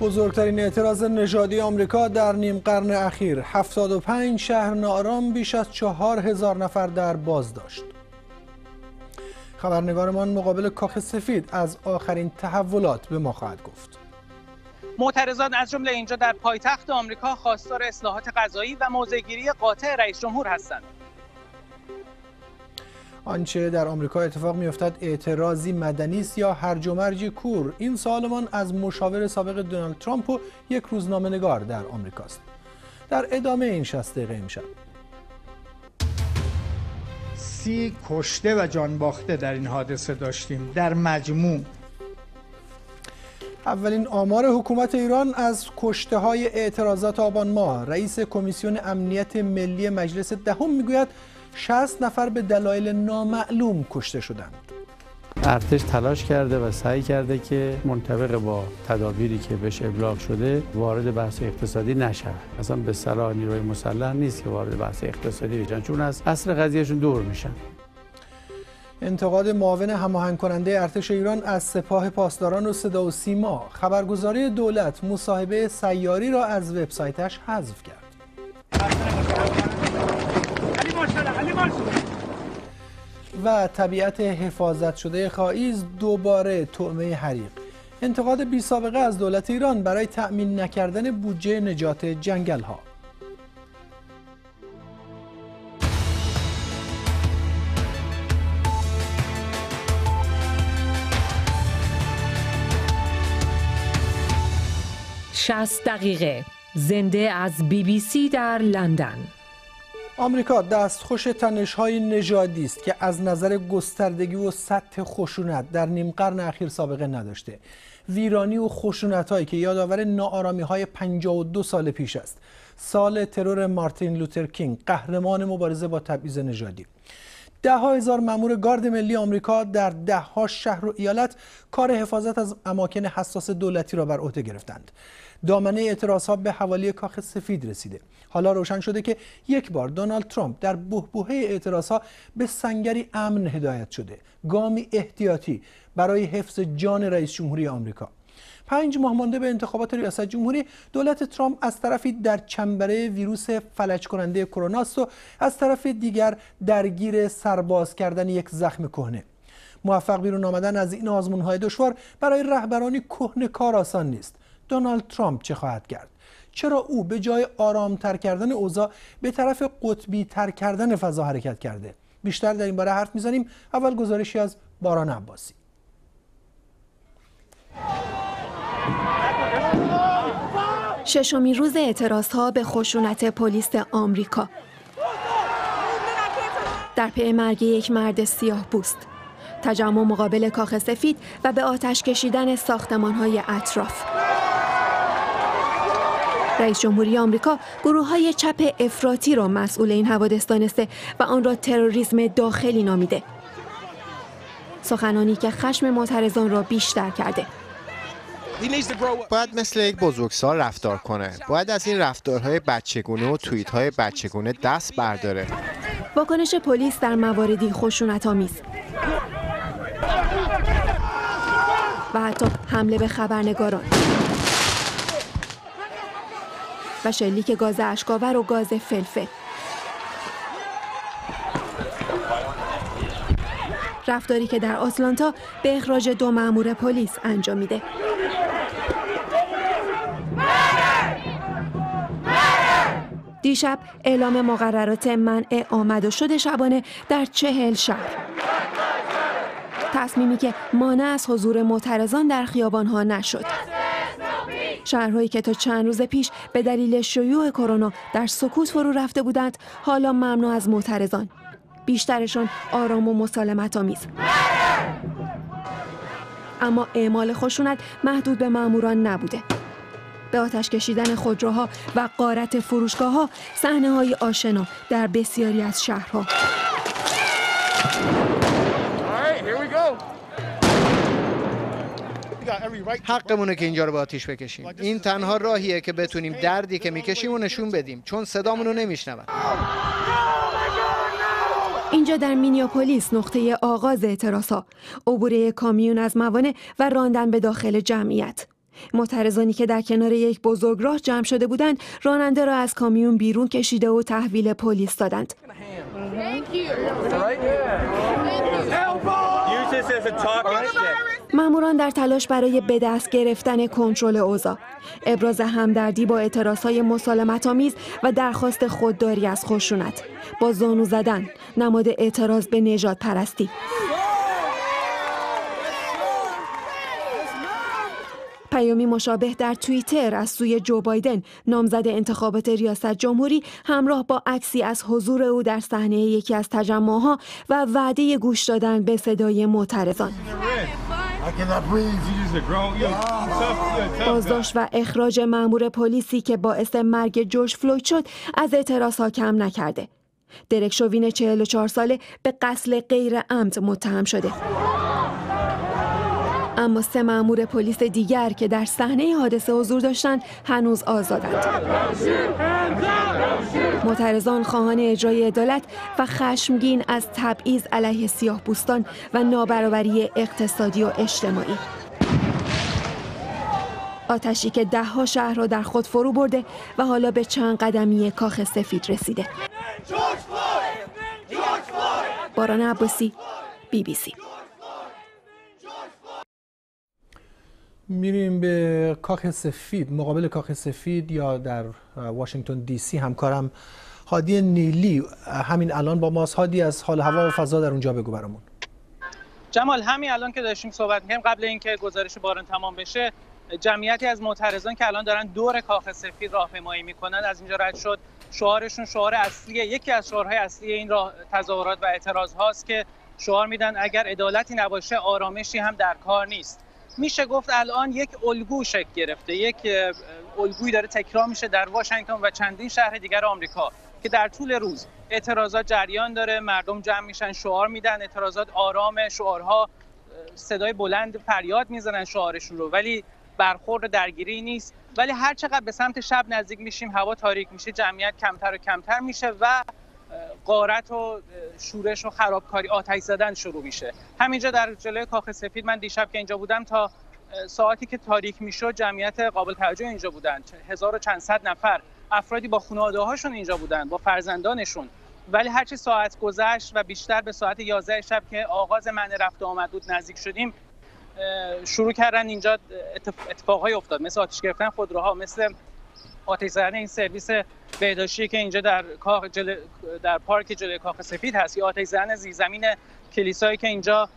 بزرگترین اعتراض نژادی آمریکا در نیم قرن اخیر. 75 شهر نارام بیش از چهار هزار نفر در بازداشت خبرنگارمان مقابل کاخ سفید از آخرین تحولات به ما خواهد گفت. معترضان از جمله اینجا در پایتخت آمریکا خواستار اصلاحات غذایی و موضعگیری قاطع رئیس جمهور هستند. آنچه در آمریکا اتفاق میافتد اعتراضی مدنی است یا هرج و مرج کور. این سوالمان از مشاور سابق دونالد ترامپ و یک روزنامه نگار در آمریکاست در ادامه این 60 دقیقه امشب. سی کشته و جان باخته در این حادثه داشتیم. در مجموع. اولین آمار حکومت ایران از کشته های اعتراضات آبان ماه. رئیس کمیسیون امنیت ملی مجلس دهم می‌گوید 60 نفر به دلایل نامعلوم کشته شدند. ارتش تلاش کرده و سعی کرده که منطبق با تدابیری که بهش ابلاغ شده وارد بحث اقتصادی نشود. اصلا به صلاح نیروی مسلح نیست که وارد بحث اقتصادی بشن چون از اصل قضیهشون دور میشن. انتقاد معاون هماهنگ کننده ارتش ایران از سپاه پاسداران و صدا و سیما خبرگزاری دولت مصاحبه سیاری را از وبسایتش حذف کرد. و طبیعت حفاظت شده خائیز دوباره طعمه حریق. انتقاد بی سابقه از دولت ایران برای تأمین نکردن بودجه نجات جنگل ها شست دقیقه. زنده از بی بی سی در لندن. آمریکا دستخوش تنش‌های نژادی است که از نظر گستردگی و سطح خشونت در نیم قرن اخیر سابقه نداشته. ویرانی و خشونت‌هایی که یادآور ناآرامی‌های 52 سال پیش است. سال ترور مارتین لوتر کینگ قهرمان مبارزه با تبعیض نژادی. ده ها هزار مامور گارد ملی آمریکا در ده ها شهر و ایالت کار حفاظت از اماکن حساس دولتی را بر عهده گرفتند. دامنه اعتراض ها به حوالی کاخ سفید رسیده. حالا روشن شده که یک بار دونالد ترامپ در بهبوهه اعتراض ها به سنگری امن هدایت شده. گامی احتیاطی برای حفظ جان رئیس جمهوری آمریکا. پنج ماه مانده به انتخابات ریاست جمهوری دولت ترامپ از طرفی در چنبره ویروس فلج کننده کرونا است و از طرف دیگر درگیر سرباز کردن یک زخم کهنه. موفق بیرون آمدن از این آزمون های دشوار برای رهبرانی کهنه کار آسان نیست. دونالد ترامپ چه خواهد کرد؟ چرا او به جای آرامتر کردن اوضاع به طرف قطبی تر کردن فضا حرکت کرده؟ بیشتر در این باره حرف می‌زنیم. اول گزارشی از باران عباسی. ششمین روز اعتراض ها به خشونت پلیس آمریکا. در پی مرگ یک مرد سیاه بوست تجمع مقابل کاخ سفید و به آتش کشیدن ساختمان های اطراف. رئیس جمهوری آمریکا گروه های چپ افراطی را مسئول این حوادث دانسته و آن را تروریسم داخلی نامیده. سخنانی که خشم معترضان را بیشتر کرده. باید مثل یک بزرگسال رفتار کنه. باید از این رفتارهای بچگونه و توییت های بچگونه دست برداره. واکنش پلیس در مواردی خشونت آمیز و حتی حمله به خبرنگاران. و شلیک گاز اشکاور و گاز فلفل. رفتاری که در آتلانتا به اخراج دو مأمور پلیس انجام میده. دیشب اعلام مقررات منع آمد و شد شبانه در چهل شهر. تصمیمی که مانع از حضور معترضان در خیابانها نشد. شهرهایی که تا چند روز پیش به دلیل شیوع کرونا در سکوت فرو رفته بودند حالا ممنوع از معترضان. بیشترشان آرام و مسالمت آمیز. اما اعمال خشونت محدود به ماموران نبوده. به آتش کشیدن خودروها و قارت فروشگاه ها صحنه های آشنا در بسیاری از شهرها. حقمونه که اینجا رو به آتیش بکشیم. این تنها راهیه که بتونیم دردی که می‌کشیم و نشون بدیم. چون صدامونو نمیشنون اینجا در مینیاپولیس نقطه آغاز اعتراض ها عبور کامیون از موانع و راندن به داخل جمعیت. معترضانی که در کنار یک بزرگراه جمع شده بودند راننده را از کامیون بیرون کشیده و تحویل پلیس دادند. ماموران در تلاش برای به دست گرفتن کنترل اوضاع. ابراز همدردی با اعتراضهای مسالمت آمیز و درخواست خودداری از خشونت. با زانو زدن نماد اعتراض به نجات پرستی. پیامی مشابه در توییتر از سوی جو بایدن نامزد انتخابات ریاست جمهوری همراه با عکسی از حضور او در صحنه یکی از تجمعها و وعده گوش دادن به صدای معترضان. بازداشت و اخراج مأمور پلیسی که باعث مرگ جورج فلوید شد از اعتراضها کم نکرده. درک شوین 44 ساله به قتل غیر عمد متهم شده. اما سه مأمور پلیس دیگر که در صحنه حادثه حضور داشتند هنوز آزادند. معترضان خواهان اجرای عدالت و خشمگین از تبعیض علیه سیاه بوستان و نابرابری اقتصادی و اجتماعی. آتشی که دهها شهر را در خود فرو برده و حالا به چند قدمی کاخ سفید رسیده. باران عباسی بی بی سی. میریم به کاخ سفید مقابل کاخ سفید یا در واشنگتن دی سی همکارم هادی نیلی. همین الان با ماست. هادی از حال هوا و فضا در اونجا بگو برامون. جمال همین الان که داشتیم صحبت می‌کردیم قبل اینکه گزارش باران تمام بشه جمعیتی از معترضان که الان دارن دور کاخ سفید راهپیمایی می‌کنن از اینجا رد شد. شعارشون شعار اصلی یکی از شعارهای اصلی این راه تظاهرات و اعتراض هاست که شعار میدن اگر عدالتی نباشه آرامشی هم در کار نیست. میشه گفت الان یک الگو شکل گرفته یک الگویی داره تکرار میشه در واشنگتن و چندین شهر دیگر آمریکا که در طول روز اعتراضات جریان داره مردم جمع میشن شعار میدن اعتراضات آرام شعارها صدای بلند فریاد می‌زنن شعارشون رو ولی برخورد درگیری نیست. ولی هر چقدر به سمت شب نزدیک میشیم هوا تاریک میشه جمعیت کمتر و کمتر میشه و قارت و شورش و خرابکاری آتش زدن شروع میشه. همینجا در جلوی کاخ سفید من دیشب که اینجا بودم تا ساعتی که تاریک می‌شد جمعیت قابل توجه اینجا بودن. هزار و چند صد نفر. افرادی با خانواده هاشون اینجا بودن با فرزندانشون. ولی هرچی ساعت گذشت و بیشتر به ساعت 11 شب که آغاز من رفت آمد بود نزدیک شدیم شروع کردن اینجا اتفاقهای افتاد. مثل آتش گرفتن خودروها مثل آتش زدن این سرویس بهداشتی که اینجا در کاخ جل... در پارک جلوی کاخ سفید هست. یا آتش زدن زیرزمین کلیسایی که اینجا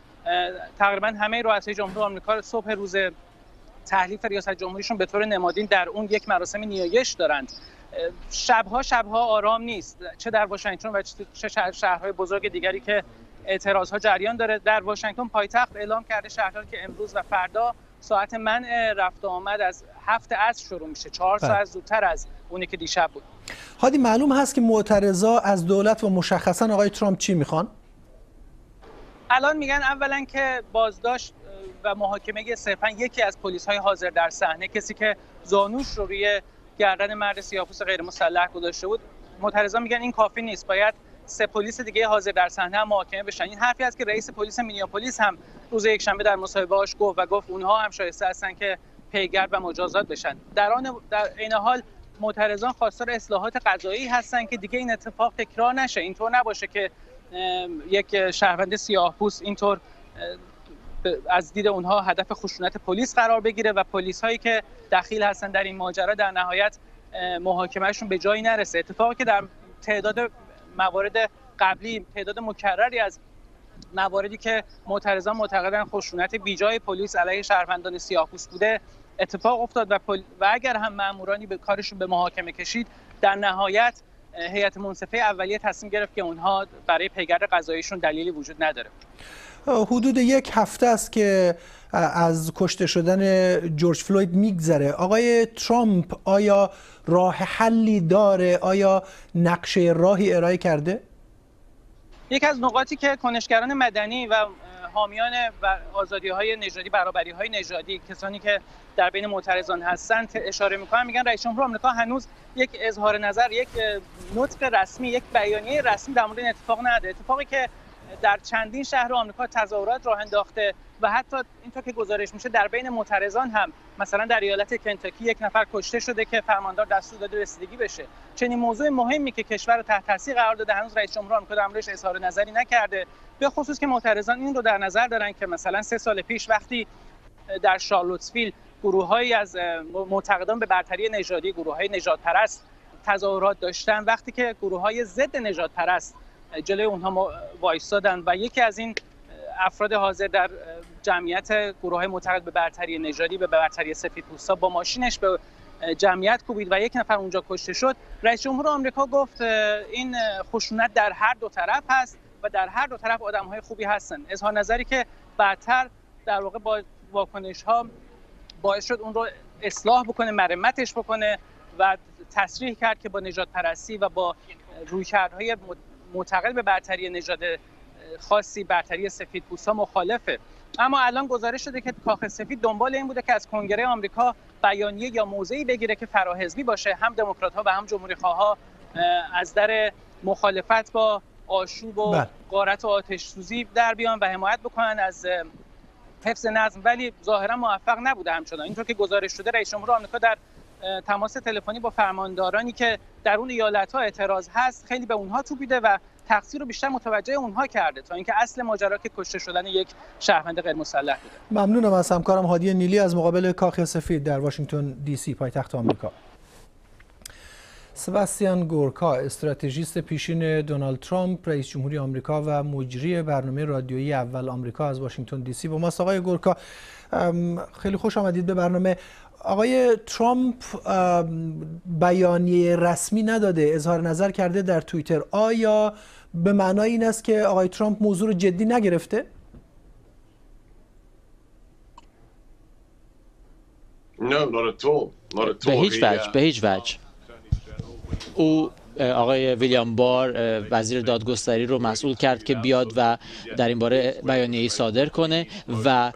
تقریبا همه رؤسای جمهور آمریکا صبح روز تحلیف ریاست جمهوریشون به طور نمادین در اون یک مراسم نیایش دارند. شبها شبها آرام نیست. چه در واشنگتن و چه شهرهای بزرگ دیگری که اعتراض ها جریان داره. در واشنگتن پایتخت اعلام کرده شهردار که امروز و فردا ساعت منع رفت آمد از هفت عصر شروع میشه. چهار ساعت بله. زودتر از اونی که دیشب بود. هادی معلوم هست که معترضا از دولت و مشخصا آقای ترامپ چی می‌خوان؟ الان میگن اولا که بازداشت و محاکمه صرفا یکی از پلیس های حاضر در صحنه کسی که زانوش رو روی گردن مرد سیاه‌پوست غیر مسلح گذاشته بود. معترضا میگن این کافی نیست. باید سه پلیس دیگه حاضر در صحنه هم محاکمه بشن. این حرفی است که رئیس پلیس مینیاپولیس هم روز یکشنبه در مصاحبه‌اش گفت و گفت اونها هم شایسته هستن که پیگرد و مجازات بشن. در آن در این حال معترضان خواستار اصلاحات قضایی هستن که دیگه این اتفاق تکرار نشه. اینطور نباشه که یک شهروند سیاه پوست اینطور از دید اونها هدف خشونت پلیس قرار بگیره و پلیس هایی که دخیل هستن در این ماجرا در نهایت محاکمهشون به جایی نرسه. اتفاقی که در تعداد موارد قبلی تعداد مکرری از مواردی که معترضان معتقدن خشونت بیجای پلیس علیه شهروندان سیاه‌پوست بوده اتفاق افتاد و, پل... و اگر هم مامورانی به کارشون به محاکمه کشید در نهایت هیئت منصفه اولیه تصمیم گرفت که اونها برای پیگرد قضاییشون دلیلی وجود نداره. حدود یک هفته است که از کشته شدن جورج فلوید میگذره. آقای ترامپ آیا راه حلی داره؟ آیا نقشه راهی ارائه کرده؟ یک از نقاطی که کنشگران مدنی و حامیان آزادی های نژادی برابری های نژادی کسانی که در بین معترضان هستند اشاره می‌کنن میگن رئیس جمهور آمریکا هنوز یک اظهار نظر یک نطق رسمی یک بیانیه رسمی در مورد این اتفاق نده اتفاقی که در چندین شهر آمریکا تظاهرات راه انداخته و حتی اینطور که گزارش میشه در بین معترضان هم مثلا در ایالت کنتاکی یک نفر کشته شده که فرماندار دستور داده رسیدگی بشه. چنین موضوع مهمی که کشور رو تحت تاثیر قرار داده هنوز رئیس جمهور آمریکا در موردش اظهار نظری نکرده به خصوص که معترضان این رو در نظر دارن که مثلا سه سال پیش وقتی در شارلوتسویل گروههایی از معتقدان به برتری نژادی گروه های نجات پرست تظاهرات داشتن وقتی که گروه های ضد نجات پرست جلوی اونها وایستادن و یکی از این افراد حاضر در جمعیت گروه های معتقد به برتری نژادی به برتری سفید پوستا با ماشینش به جمعیت کوبید و یک نفر اونجا کشته شد. رئیس جمهور آمریکا گفت این خشونت در هر دو طرف هست و در هر دو طرف آدم های خوبی هستن. اظهار نظری که بعدتر در واقع با واکنش ها باعث شد اون رو اصلاح بکنه مرمتش بکنه و تصریح کرد که با نجات پرستی و با رویکردهای معتقد به برتری نژاد خاصی برتری سفید پوستا مخالفه. اما الان گزارش شده که کاخ سفید دنبال این بوده که از کنگره آمریکا بیانیه یا موضعی بگیره که فراحزبی باشه هم دموکرات ها و هم جمهوری خواه از در مخالفت با آشوب و بله. غارت و آتش سوزی در بیان و حمایت بکنن از حفظ نظم. ولی ظاهرا موفق نبوده همچنان. اینطور که گزارش شده رئیس جمهور آمریکا در تماس تلفنی با فرماندارانی که در اون ایالت ها اعتراض هست خیلی به اونها توپیده و تقصیر رو بیشتر متوجه اونها کرده تا اینکه اصل ماجرا که کشته شدن یک شهروند غیر مسلح بوده. ممنونم از همکارم هادی نیلی از مقابل کاخ سفید در واشنگتن دی سی پایتخت آمریکا. سباستیان گورکا استراتژیست پیشین دونالد ترامپ رئیس جمهوری آمریکا و مجری برنامه رادیویی اول آمریکا از واشنگتن دی سی. با ما آقای گورکا. خیلی خوش آمدید به برنامه. آقای ترامپ بیانیه رسمی نداده اظهار نظر کرده در توییتر. آیا به معنای این است که آقای ترامپ موضوع رو جدی نگرفته؟ به هیچ وجه به هیچ وجه. او آقای ویلیام بار وزیر دادگستری رو مسئول کرد که بیاد و در این باره بیانیه‌ای صادر کنه و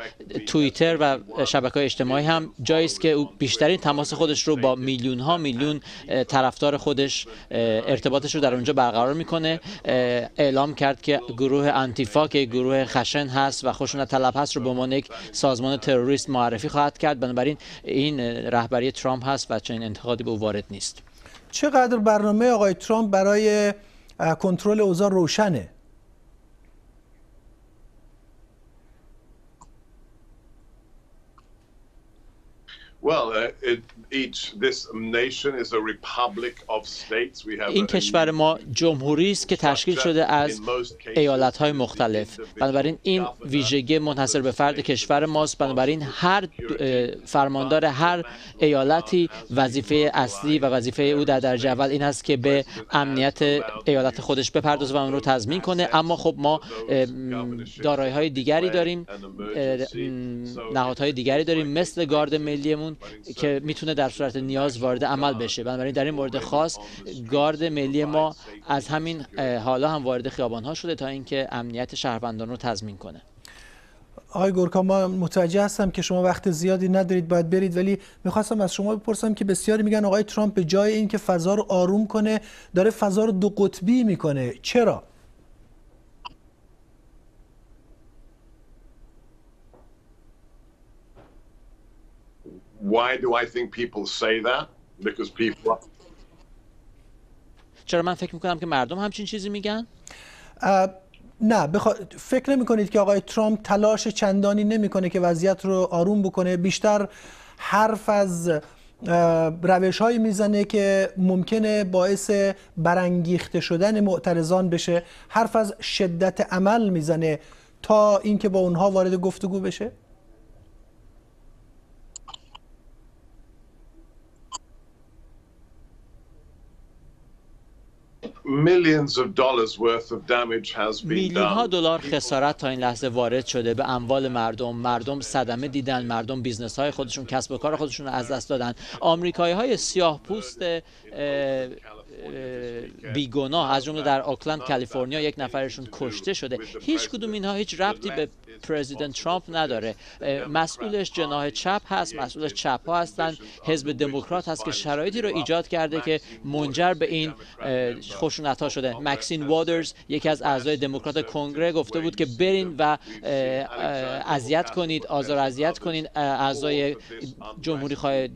توییتر و شبکه اجتماعی هم جایی است که او بیشترین تماس خودش رو با میلیون ها میلیون طرفدار خودش ارتباطش رو در اونجا برقرار می‌کنه. اعلام کرد که گروه انتیفا که گروه خشن هست و خشونت طلب هست رو به عنوان یک سازمان تروریست معرفی خواهد کرد. بنابراین این رهبری ترامپ هست و چنین انتقادی به او وارد نیست. چقدر برنامه آقای ترامپ برای کنترل اوضاع روشنه؟ Well, uh, it, این کشور ما جمهوری است که تشکیل شده از ایالت های مختلف. بنابراین این ویژگی منحصر به فرد کشور ماست. بنابراین هر فرماندار هر ایالتی وظیفه اصلی و وظیفه او در درجه اول این است که به امنیت ایالت خودش بپردازه و اون رو تضمین کنه. اما خب ما دارایی های دیگری داریم. نهادهای دیگری داریم مثل گارد ملیمون که می‌تونه در صورت نیاز وارد عمل بشه. بنابراین در این مورد خاص گارد ملی ما از همین حالا هم وارد خیابان ها شده تا اینکه امنیت شهروندان رو تضمین کنه. آقای گورکا ما متوجه هستم که شما وقت زیادی ندارید باید برید ولی می‌خواستم از شما بپرسم که بسیاری میگن آقای ترامپ به جای اینکه فضا رو آروم کنه داره فضا رو دو قطبی می‌کنه. چرا؟ Why do I think people say that? Because people چرا من فکر می‌کنم که مردم همچین چیزی میگن؟ نه بخوا... فکر نمی کنید که آقای ترامپ تلاش چندانی نمی‌کنه که وضعیت رو آروم بکنه بیشتر حرف از روش هایی می‌زنه که ممکنه باعث برانگیخته شدن معترضان بشه حرف از شدت عمل می‌زنه تا اینکه با اونها وارد گفتگو بشه میلیون ها دلار خسارت تا این لحظه وارد شده. به اموال مردم مردم صدمه دیدن مردم business های خودشون کسب و کار خودشون رو از دست دادن. آمریکایی های سیاه پوست بیگناه. از جمله در آکلند کالیفرنیا یک نفرشون کشته شده. هیچ کدوم اینها هیچ ربطی به پرزیدنت ترامپ نداره. مسئولش جناح چپ هست مسئولش چپ ها هستن. حزب دموکرات هست که شرایطی رو ایجاد کرده که منجر به این خشونت ها شده. مکسین وادرز یکی از اعضای دموکرات کنگره گفته بود که برین و اذیت کنید آزار اذیت کنید اعضای جمهوری خواه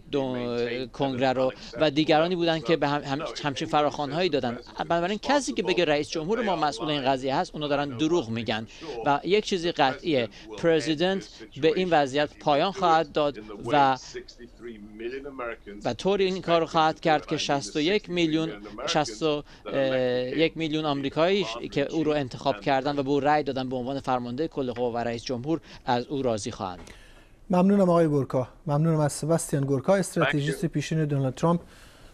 کنگره رو. و دیگرانی بودن که به هم همچین فراخوان هایی دادن. بنابراین کسی که بگه رئیس جمهور ما مسئول این قضیه هست اونا دارن دروغ میگن و یک چیزی قطعیه. پرزیدنت به این وضعیت پایان خواهد داد و و طوری این کار خواهد کرد که 61 میلیون 61 میلیون آمریکایی که او رو انتخاب کردن و به او رأی دادن به عنوان فرمانده کل قوا و رئیس جمهور از او راضی خواهند. ممنونم آقای گورکا. ممنونم از سباستیان گورکا استراتژیست پیشین دونالد ترامپ.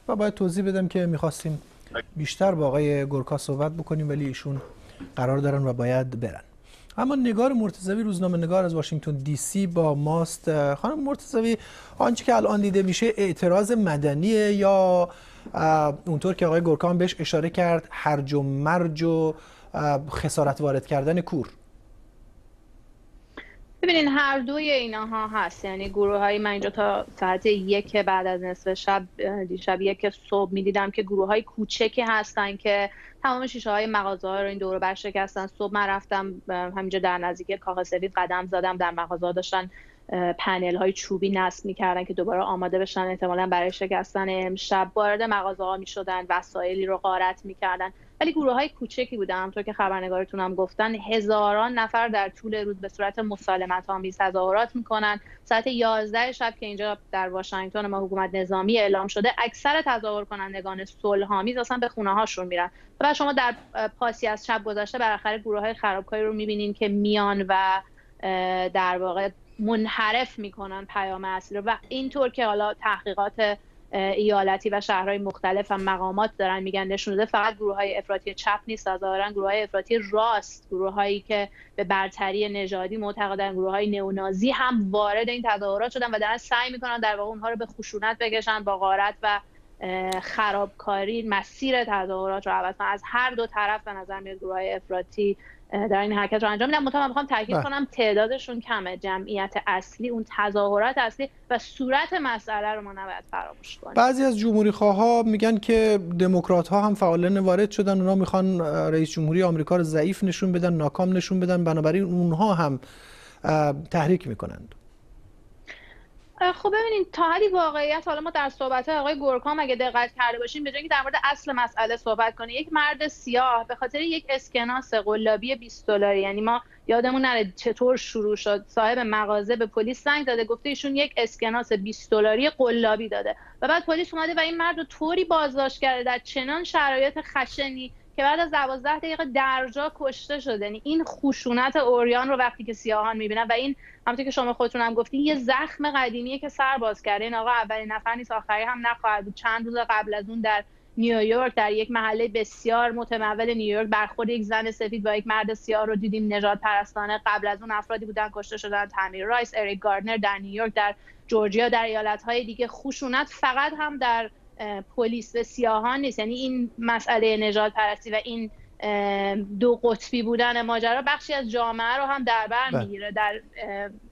و باید توضیح بدم که می‌خواستیم بیشتر با آقای گورکا صحبت بکنیم ولی ایشون قرار دارن و باید برن. اما نگار مرتضوی روزنامه نگار از واشنگتن دی سی با ماست. خانم مرتضوی آنچه که الان دیده میشه اعتراض مدنیه یا اونطور که آقای گورکان بهش اشاره کرد هرج و مرج و خسارت وارد کردن کور؟ ببینین هر دوی اینها هست. یعنی گروه های من اینجا تا ساعت یک بعد از نصف شب دیشب یک صبح می‌دیدم که گروه های کوچکی هستن که تمام شیشه های مغازه ها رو این دور بر شکستن. صبح من رفتم همینجا در نزدیک کاخ سفید قدم زدم در مغازه داشتن پنل های چوبی نصب می‌کردن که دوباره آماده بشن احتمالا برای شکستن امشب. وارد مغازه ها می‌شدن وسایلی رو غارت می‌کردن. ولی گروه های کوچکی بودن همونطور که خبرنگارتون هم گفتن هزاران نفر در طول روز به صورت مسالمت آمیز تظاهرات می‌کنن. ساعت 11 شب که اینجا در واشنگتن ما حکومت نظامی اعلام شده اکثر تظاهر کنندگان صلح آمیز اصلا به خونه هاشون میرن. و شما در پاسی از شب گذشته بالاخره گروه های خرابکاری رو می‌بینین که میان و در واقع منحرف می‌کنن پیام اصلی رو. و اینطور که حالا تحقیقات ایالتی و شهرهای مختلف و مقامات دارن میگن نشون فقط گروه های افراطی چپ نیست ظاهرا گروه های افراطی راست گروه هایی که به برتری نژادی معتقدن گروه های نئونازی هم وارد این تظاهرات شدن و دارن سعی می‌کنن در واقع اونها رو به خشونت بکشن با غارت و خرابکاری مسیر تظاهرات رو عوض از هر دو طرف به نظر میاد گروه افراطی در این حرکت رو انجام میدم. مطمئن می‌خوام تاکید بله. کنم تعدادشون کمه. جمعیت اصلی اون تظاهرات اصلی و صورت مسئله رو ما نباید فراموش کنیم. بعضی از جمهوری ها میگن که دموکرات ها هم فعالان وارد شدن. اونا می‌خوان رئیس جمهوری آمریکا رو ضعیف نشون بدن ناکام نشون بدن. بنابراین اونها هم تحریک می‌کنند. خب ببینید تا حدی واقعیت حالا ما در صحبت آقای گورکام اگه دقت کرده باشیم به جای در مورد اصل مسئله صحبت کنه یک مرد سیاه به خاطر یک اسکناس قلابی 20 دلاری. یعنی ما یادمون نره چطور شروع شد. صاحب مغازه به پلیس زنگ داده گفته ایشون یک اسکناس 20 دلاری قلابی داده. و بعد پلیس اومده و این مرد رو طوری بازداشت کرده در چنان شرایط خشنی که بعد از دوازده دقیقه درجا کشته شده یعنی این خشونت عریان رو وقتی که سیاهان می‌بینن و این همونطور که شما خودتون هم گفتین یه زخم قدیمیه که سر باز کرده. این آقا اولین نفر نیست آخری هم نخواهد بود. چند روز قبل از اون در نیویورک در یک محله بسیار متمول نیویورک برخورد یک زن سفید با یک مرد سیاه رو دیدیم. نژادپرستانه قبل از اون افرادی بودن کشته شدن. تامیر رایس اریک گاردنر در نیویورک در جورجیا در ایالت های دیگه. خشونت فقط هم در پلیس و سیاهان نیست. یعنی این مسئله نجات پرستی و این دو قطبی بودن ماجرا بخشی از جامعه رو هم در بر بله. می‌گیره. در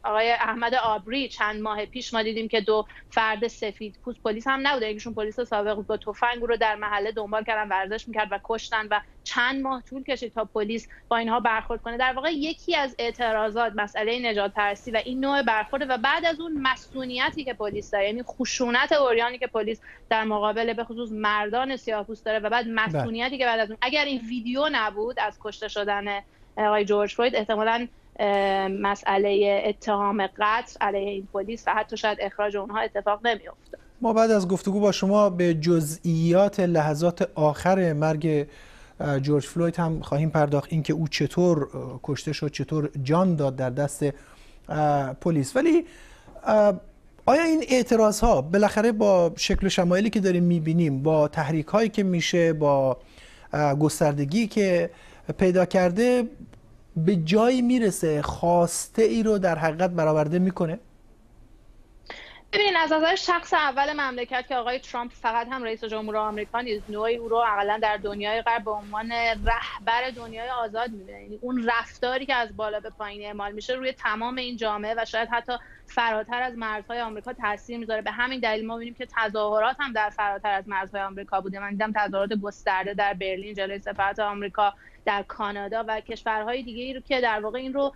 آقای احمد آبری چند ماه پیش ما دیدیم که دو فرد سفید پوست پلیس هم نبوده. یکیشون پلیس سابق با تفنگ رو در محله دنبال کردن ورزش می‌کرد و کشتن و چند ماه طول کشید تا پلیس با اینها برخورد کنه در واقع یکی از اعتراضات مسئله نجات پرستی و این نوع برخورد و بعد از اون مسئولیتی که پلیس داره یعنی خشونت اوریانی که پلیس در مقابل به خصوص مردان سیاه‌پوست داره و بعد بله. مسئولیتی که بعد از اون اگر این ویدیو نبود از کشته شدن آقای جورج فروید احتمالاً مسئله اتهام قتل علیه این پلیس و حتی شاید اخراج اونها اتفاق نمیافته ما بعد از گفتگو با شما به جزئیات لحظات آخر مرگ جورج فلوید هم خواهیم پرداخت اینکه او چطور کشته شد چطور جان داد در دست پلیس. ولی آیا این اعتراض ها بالاخره با شکل شمایلی که داریم می‌بینیم با تحریک هایی که میشه با گستردگی که پیدا کرده به جایی می‌رسه خواسته ای رو در حقیقت برآورده می‌کنه؟ ببینید از نظر شخص اول مملکت که آقای ترامپ فقط هم رئیس جمهور آمریکا نیست نوعی او رو اقلا در دنیای غرب به عنوان رهبر دنیای آزاد می‌بینه. یعنی اون رفتاری که از بالا به پایین اعمال میشه روی تمام این جامعه و شاید حتی فراتر از مرزهای آمریکا تاثیر می‌ذاره. به همین دلیل ما ببینیم که تظاهرات هم در فراتر از مرزهای آمریکا بوده. من دیدم تظاهرات گسترده در برلین جلوی سفارت آمریکا در کانادا و کشورهای دیگه ای رو که در واقع این رو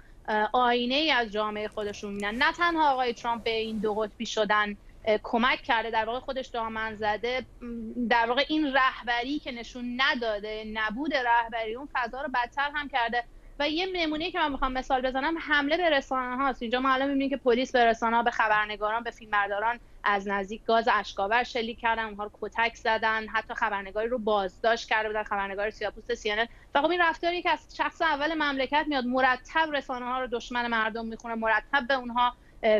آینه ای از جامعه خودشون می‌بینن نه تنها آقای ترامپ به این دو قطبی شدن کمک کرده در واقع خودش دامن زده در واقع این رهبری که نشون نداده نبود رهبری اون فضا رو بدتر هم کرده. و یه نمونه که من می‌خوام مثال بزنم حمله به رسانه هاست اینجا ما الان می‌بینیم که پلیس به رسانه ها به خبرنگاران به فیلمبرداران از نزدیک گاز اشکاور شلیک کردن اونها رو کتک زدن حتی خبرنگاری رو بازداشت کرده بودن خبرنگار سیاپوست سی و خب این رفتاری که از شخص اول مملکت میاد مرتب رسانه ها رو دشمن مردم می‌خونه مرتب به اونها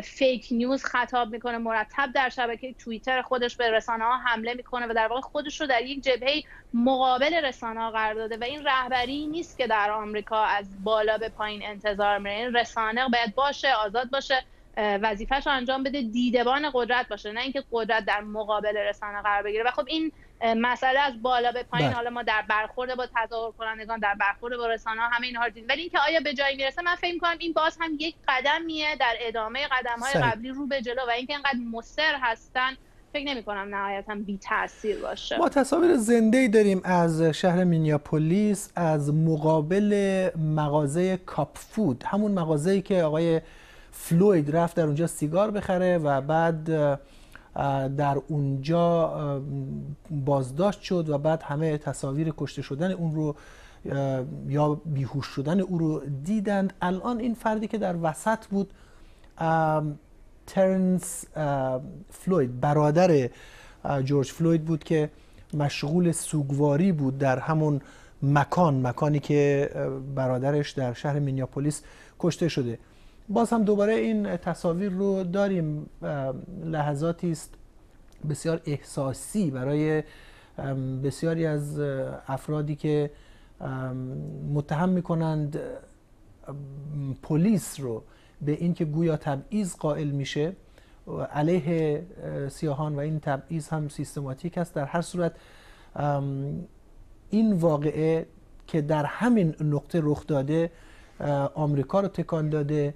فیک نیوز خطاب می‌کنه مرتب در شبکه توییتر خودش به رسانه ها حمله می‌کنه و در واقع خودش رو در یک جبهه مقابل رسانه ها قرار داده. و این رهبری نیست که در آمریکا از بالا به پایین انتظار میره. این رسانه باید باشه آزاد باشه. وظیفهش انجام بده دیدبان قدرت باشه نه اینکه قدرت در مقابل رسانه قرار بگیره. و خب این مسئله از بالا به پایین بله. حالا ما در برخورد با تظاهر کنندگان در برخورد با رسانه همه اینها رو دیدیم. ولی اینکه آیا به جایی می‌رسه من فکر کنم این باز هم یک قدمیه در ادامه قدم های قبلی رو به جلو. و اینکه اینقدر مصر هستن فکر نمی کنم نهایتا بی تاثیر باشه. ما تصاویر زنده ای داریم از شهر مینیاپولیس از مقابل مغازه کاپ فود. همون مغازه‌ای که آقای فلوید رفت در اونجا سیگار بخره و بعد در اونجا بازداشت شد و بعد همه تصاویر کشته شدن اون رو یا بیهوش شدن او رو دیدند. الان این فردی که در وسط بود ترنس فلوید برادر جورج فلوید بود که مشغول سوگواری بود در همون مکان مکانی که برادرش در شهر مینیاپولیس کشته شده. باز هم دوباره این تصاویر رو داریم. لحظاتی است بسیار احساسی برای بسیاری از افرادی که متهم می‌کنند پلیس رو به اینکه گویا تبعیض قائل میشه. علیه سیاهان و این تبعیض هم سیستماتیک است. در هر صورت این واقعه که در همین نقطه رخ داده آمریکا رو تکان داده.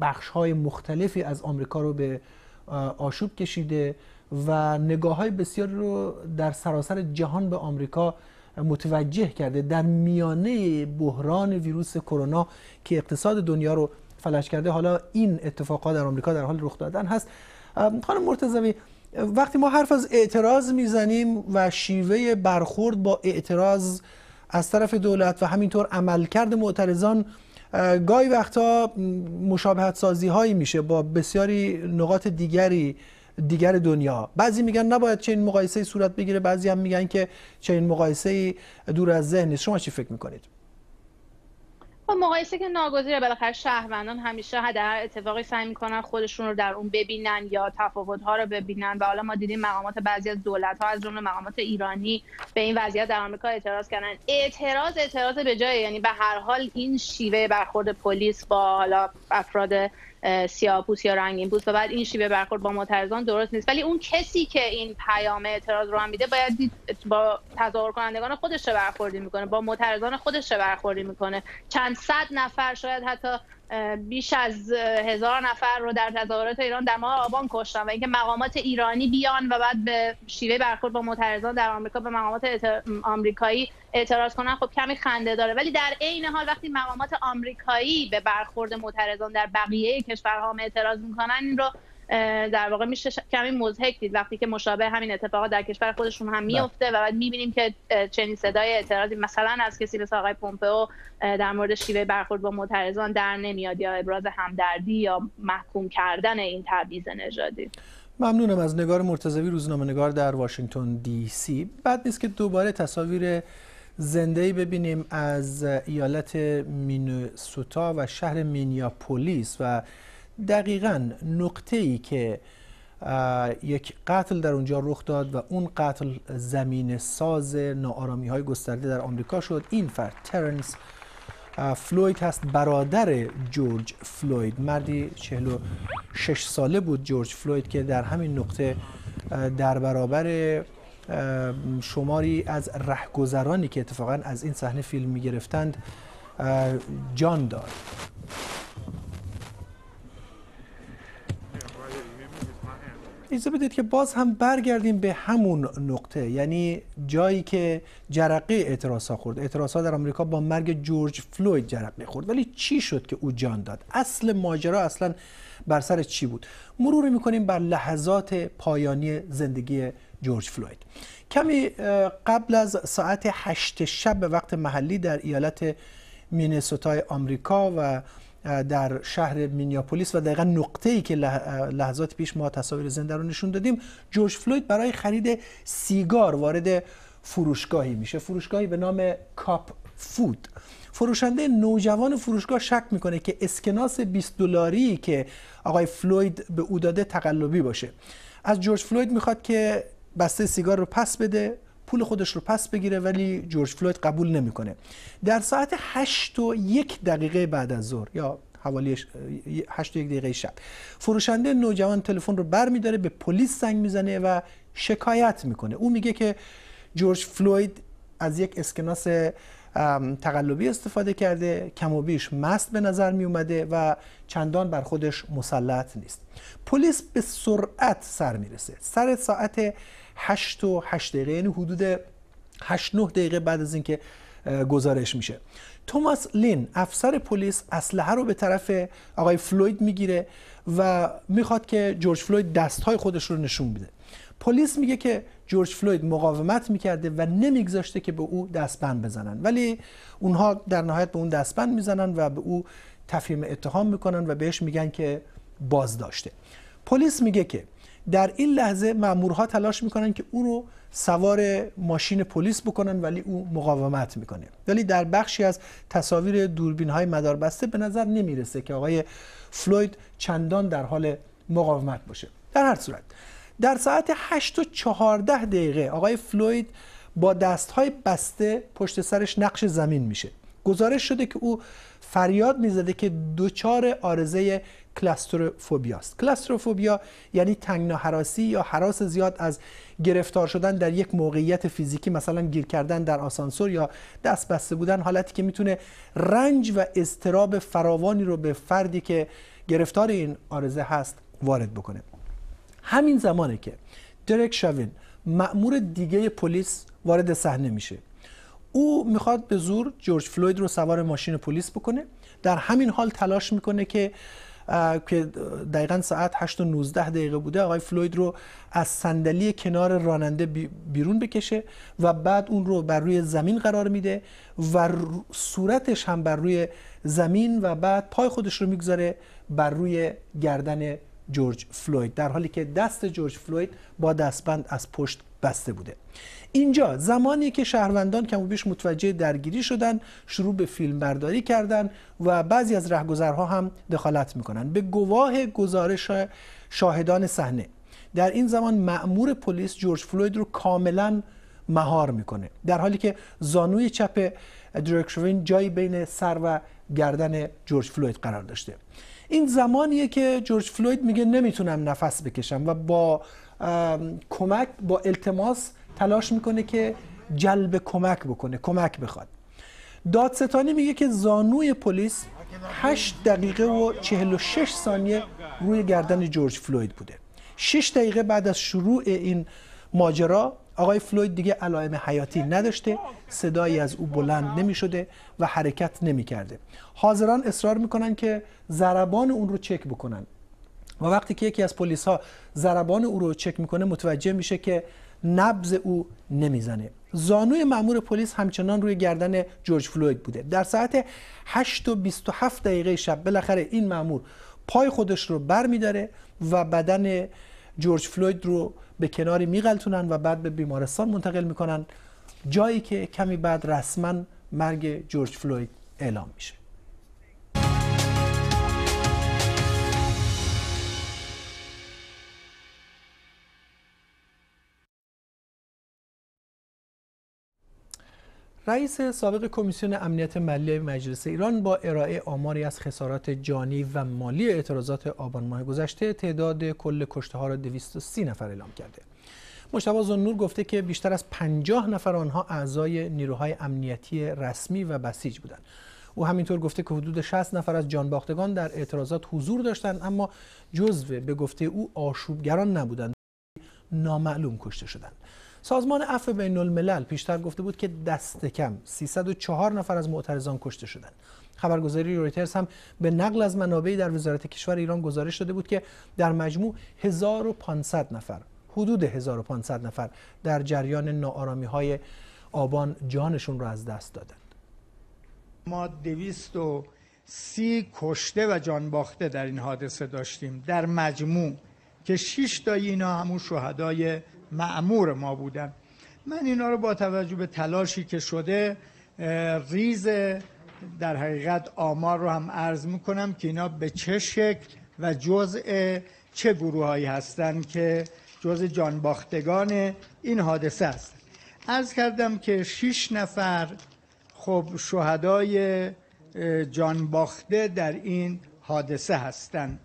بخش های مختلفی از آمریکا رو به آشوب کشیده و نگاه های بسیاری رو در سراسر جهان به آمریکا متوجه کرده. در میانه بحران ویروس کرونا که اقتصاد دنیا رو فلج کرده حالا این اتفاقات در آمریکا در حال رخ دادن هست. خانم مرتضوی وقتی ما حرف از اعتراض می‌زنیم و شیوه برخورد با اعتراض از طرف دولت و همینطور عملکرد معترضان گاهی وقتا مشابهت سازی هایی میشه با بسیاری نقاط دیگری دیگر دنیا. بعضی میگن نباید چنین مقایسه صورت بگیره بعضی هم میگن که چنین مقایسه دور از ذهن شما چی فکر می‌کنید؟ با خب، مقایسه که ناگزیره بالاخره شهروندان همیشه در اتفاقی سعی می‌کنن خودشون رو در اون ببینن یا تفاوت ها رو ببینن. و حالا ما دیدیم مقامات بعضی از دولت ها از جمله مقامات ایرانی به این وضعیت در آمریکا اعتراض کردن. اعتراض اعتراض به جای یعنی به هر حال این شیوه برخورد پلیس با حالا افراد سیاپوس یا رنگین پوست و بعد این شیوه برخورد با معترضان درست نیست. ولی اون کسی که این پیام اعتراض رو هم میده باید با تظاهر کنندگان خودش برخوردی می‌کنه با معترضان خودش برخوردی می‌کنه. چند صد نفر شاید حتی بیش از هزار نفر رو در تظاهرات ایران در ماه آبان کشتن و اینکه مقامات ایرانی بیان و بعد به شیوه برخورد با معترضان در آمریکا به مقامات آمریکایی اعتراض کنن خب کمی خنده داره. ولی در عین حال وقتی مقامات آمریکایی به برخورد معترضان در بقیه کشورها اعتراض می‌کنن این رو در واقع میشه کمی مزهک دید. وقتی که مشابه همین اتفاقات در کشور خودشون هم میفته و بعد می‌بینیم که چنین صدای اعتراضی مثلا از کسی مثل آقای پومپئو در مورد شیوه برخورد با معترضان در نمیاد یا ابراز همدردی یا محکوم کردن این تبعیض نژادی. ممنونم از نگار مرتضوی روزنامه نگار در واشنگتن دی سی. بعد نیست که دوباره تصاویر زنده ببینیم از ایالت مینوسوتا و شهر مینیاپولیس و دقیقا نقطه ای که یک قتل در اونجا رخ داد و اون قتل زمین ساز ناآرامی های گسترده در آمریکا شد. این فرد ترنس فلوید هست برادر جورج فلوید. مردی 46 ساله بود جورج فلوید که در همین نقطه در برابر شماری از رهگذرانی که اتفاقا از این صحنه فیلم می گرفتند جان داد. ایزه بدید که باز هم برگردیم به همون نقطه. یعنی جایی که جرقه اعتراض ها خورد. اعتراض در آمریکا با مرگ جورج فلوید جرقه خورد. ولی چی شد که او جان داد؟ اصل ماجرا اصلا بر سر چی بود؟ مرور می‌کنیم بر لحظات پایانی زندگی جورج فلوید. کمی قبل از ساعت هشت شب به وقت محلی در ایالت مینسوتای آمریکا و در شهر مینیاپولیس و دقیقا نقطه ای که لحظات پیش ما تصاویر زنده رو نشون دادیم جورج فلوید برای خرید سیگار وارد فروشگاهی میشه. فروشگاهی به نام Cup Food. فروشنده نوجوان فروشگاه شک می‌کنه که اسکناس 20 دلاری که آقای فلوید به او داده تقلبی باشه. از جورج فلوید می‌خواد که بسته سیگار رو پس بده. پول خودش رو پس بگیره ولی جورج فلوید قبول نمی‌کنه. در ساعت 8 و یک دقیقه بعد از ظهر یا حوالی 8 و یک دقیقه شب فروشنده نوجوان تلفن رو بر میداره به پلیس زنگ می‌زنه و شکایت می‌کنه. او میگه که جورج فلوید از یک اسکناس تقلبی استفاده کرده کم و بیش مست به نظر می اومده و چندان بر خودش مسلط نیست. پلیس به سرعت سر می‌رسه. سر ساعت 8 و 8 دقیقه یعنی حدود 8 9 دقیقه بعد از اینکه گزارش میشه. توماس لین افسر پلیس اسلحه رو به طرف آقای فلوید می‌گیره و می‌خواد که جورج فلوید دستهای خودش رو نشون بده. پلیس میگه که جورج فلوید مقاومت می‌کرده و نمیگذاشته که به او دستبند بزنن. ولی اونها در نهایت به اون دستبند می‌زنن و به او تفهیم اتهام می‌کنن و بهش میگن که بازداشته. پلیس میگه که در این لحظه مامورها تلاش می‌کنن که او رو سوار ماشین پلیس بکنن ولی او مقاومت می‌کنه. ولی در بخشی از تصاویر دوربین های مداربسته به نظر نمی‌رسه که آقای فلوید چندان در حال مقاومت باشه. در هر صورت در ساعت 8 و 14 دقیقه آقای فلوید با دستهای بسته پشت سرش نقش زمین میشه. گزارش شده که او فریاد می‌زده که دوچار آرزه کلاستروفوبیا است کلاستروفوبیا یعنی تنگنا حراسی یا حراس زیاد از گرفتار شدن در یک موقعیت فیزیکی مثلا گیر کردن در آسانسور یا دست بسته بودن حالتی که می‌تونه رنج و اضطراب فراوانی رو به فردی که گرفتار این آرزه هست وارد بکنه. همین زمانه که درک شاوین مأمور دیگه پلیس وارد صحنه میشه. او می‌خواد به زور جورج فلوید رو سوار ماشین پلیس بکنه. در همین حال تلاش می‌کنه که که دقیقا ساعت 8 و 19 دقیقه بوده آقای فلوید رو از صندلی کنار راننده بیرون بکشه و بعد اون رو بر روی زمین قرار میده و صورتش هم بر روی زمین و بعد پای خودش رو می‌گذاره بر روی گردن جورج فلوید. در حالی که دست جورج فلوید با دستبند از پشت بسته بوده. اینجا زمانی که شهروندان کم و بیش متوجه درگیری شدن شروع به فیلم برداری کردن و بعضی از رهگذرها هم دخالت می‌کنن. به گواه گزارش شاهدان صحنه در این زمان مأمور پلیس جورج فلوید رو کاملا مهار می‌کنه. در حالی که زانوی چپ درکشوین جایی بین سر و گردن جورج فلوید قرار داشته. این زمانیه که جورج فلوید میگه نمی‌تونم نفس بکشم و با کمک با التماس تلاش می‌کنه که جلب کمک بکنه کمک بخواد. دادستانی میگه که زانوی پلیس 8 دقیقه و 46 ثانیه روی گردن جورج فلوید بوده. 6 دقیقه بعد از شروع این ماجرا آقای فلوید دیگه علائم حیاتی نداشته صدایی از او بلند نمی شده و حرکت نمی کرده حاضران اصرار می‌کنن که ضربان اون رو چک بکنن. و وقتی که یکی از پلیس ها ضربان او رو چک می‌کنه متوجه میشه که نبز او نمی‌زنه. زانوی مامور پلیس همچنان روی گردن جورج فلوید بوده. در ساعت 8 و 27 دقیقه شب بالاخره این مامور پای خودش رو بر میداره و بدن جورج فلوید رو به کناری میغلطونن و بعد به بیمارستان منتقل می‌کنن. جایی که کمی بعد رسما مرگ جورج فلوید اعلام میشه. رئیس سابق کمیسیون امنیت ملی مجلس ایران با ارائه آماری از خسارات جانی و مالی اعتراضات آبان ماه گذشته تعداد کل کشته ها را 230 نفر اعلام کرده. مشتبه زنور گفته که بیشتر از 50 نفر آنها اعضای نیروهای امنیتی رسمی و بسیج بودند. او همینطور گفته که حدود 60 نفر از جانباختگان در اعتراضات حضور داشتند اما جزو به گفته او آشوبگران نبودند نامعلوم کشته شدند سازمان عفو بین الملل پیشتر گفته بود که دست کم 304 نفر از معترضان کشته شدند. خبرگزاری رویترز هم به نقل از منابعی در وزارت کشور ایران گزارش داده بود که در مجموع 1500 نفر حدود 1500 نفر در جریان ناآرامی های آبان جانشون را از دست دادند. ما 230 کشته و جان باخته در این حادثه داشتیم. در مجموع که 6 تا اینا همون شهدای معمور ما بودن. من اینا رو با توجه به تلاشی که شده ریز در حقیقت آمار رو هم عرض می‌کنم که اینا به چه شکل و جزء چه گروه هایی هستن که جزء جانباختگان این حادثه است. عرض کردم که 6 نفر خب شهدای جانباخته در این حادثه هستند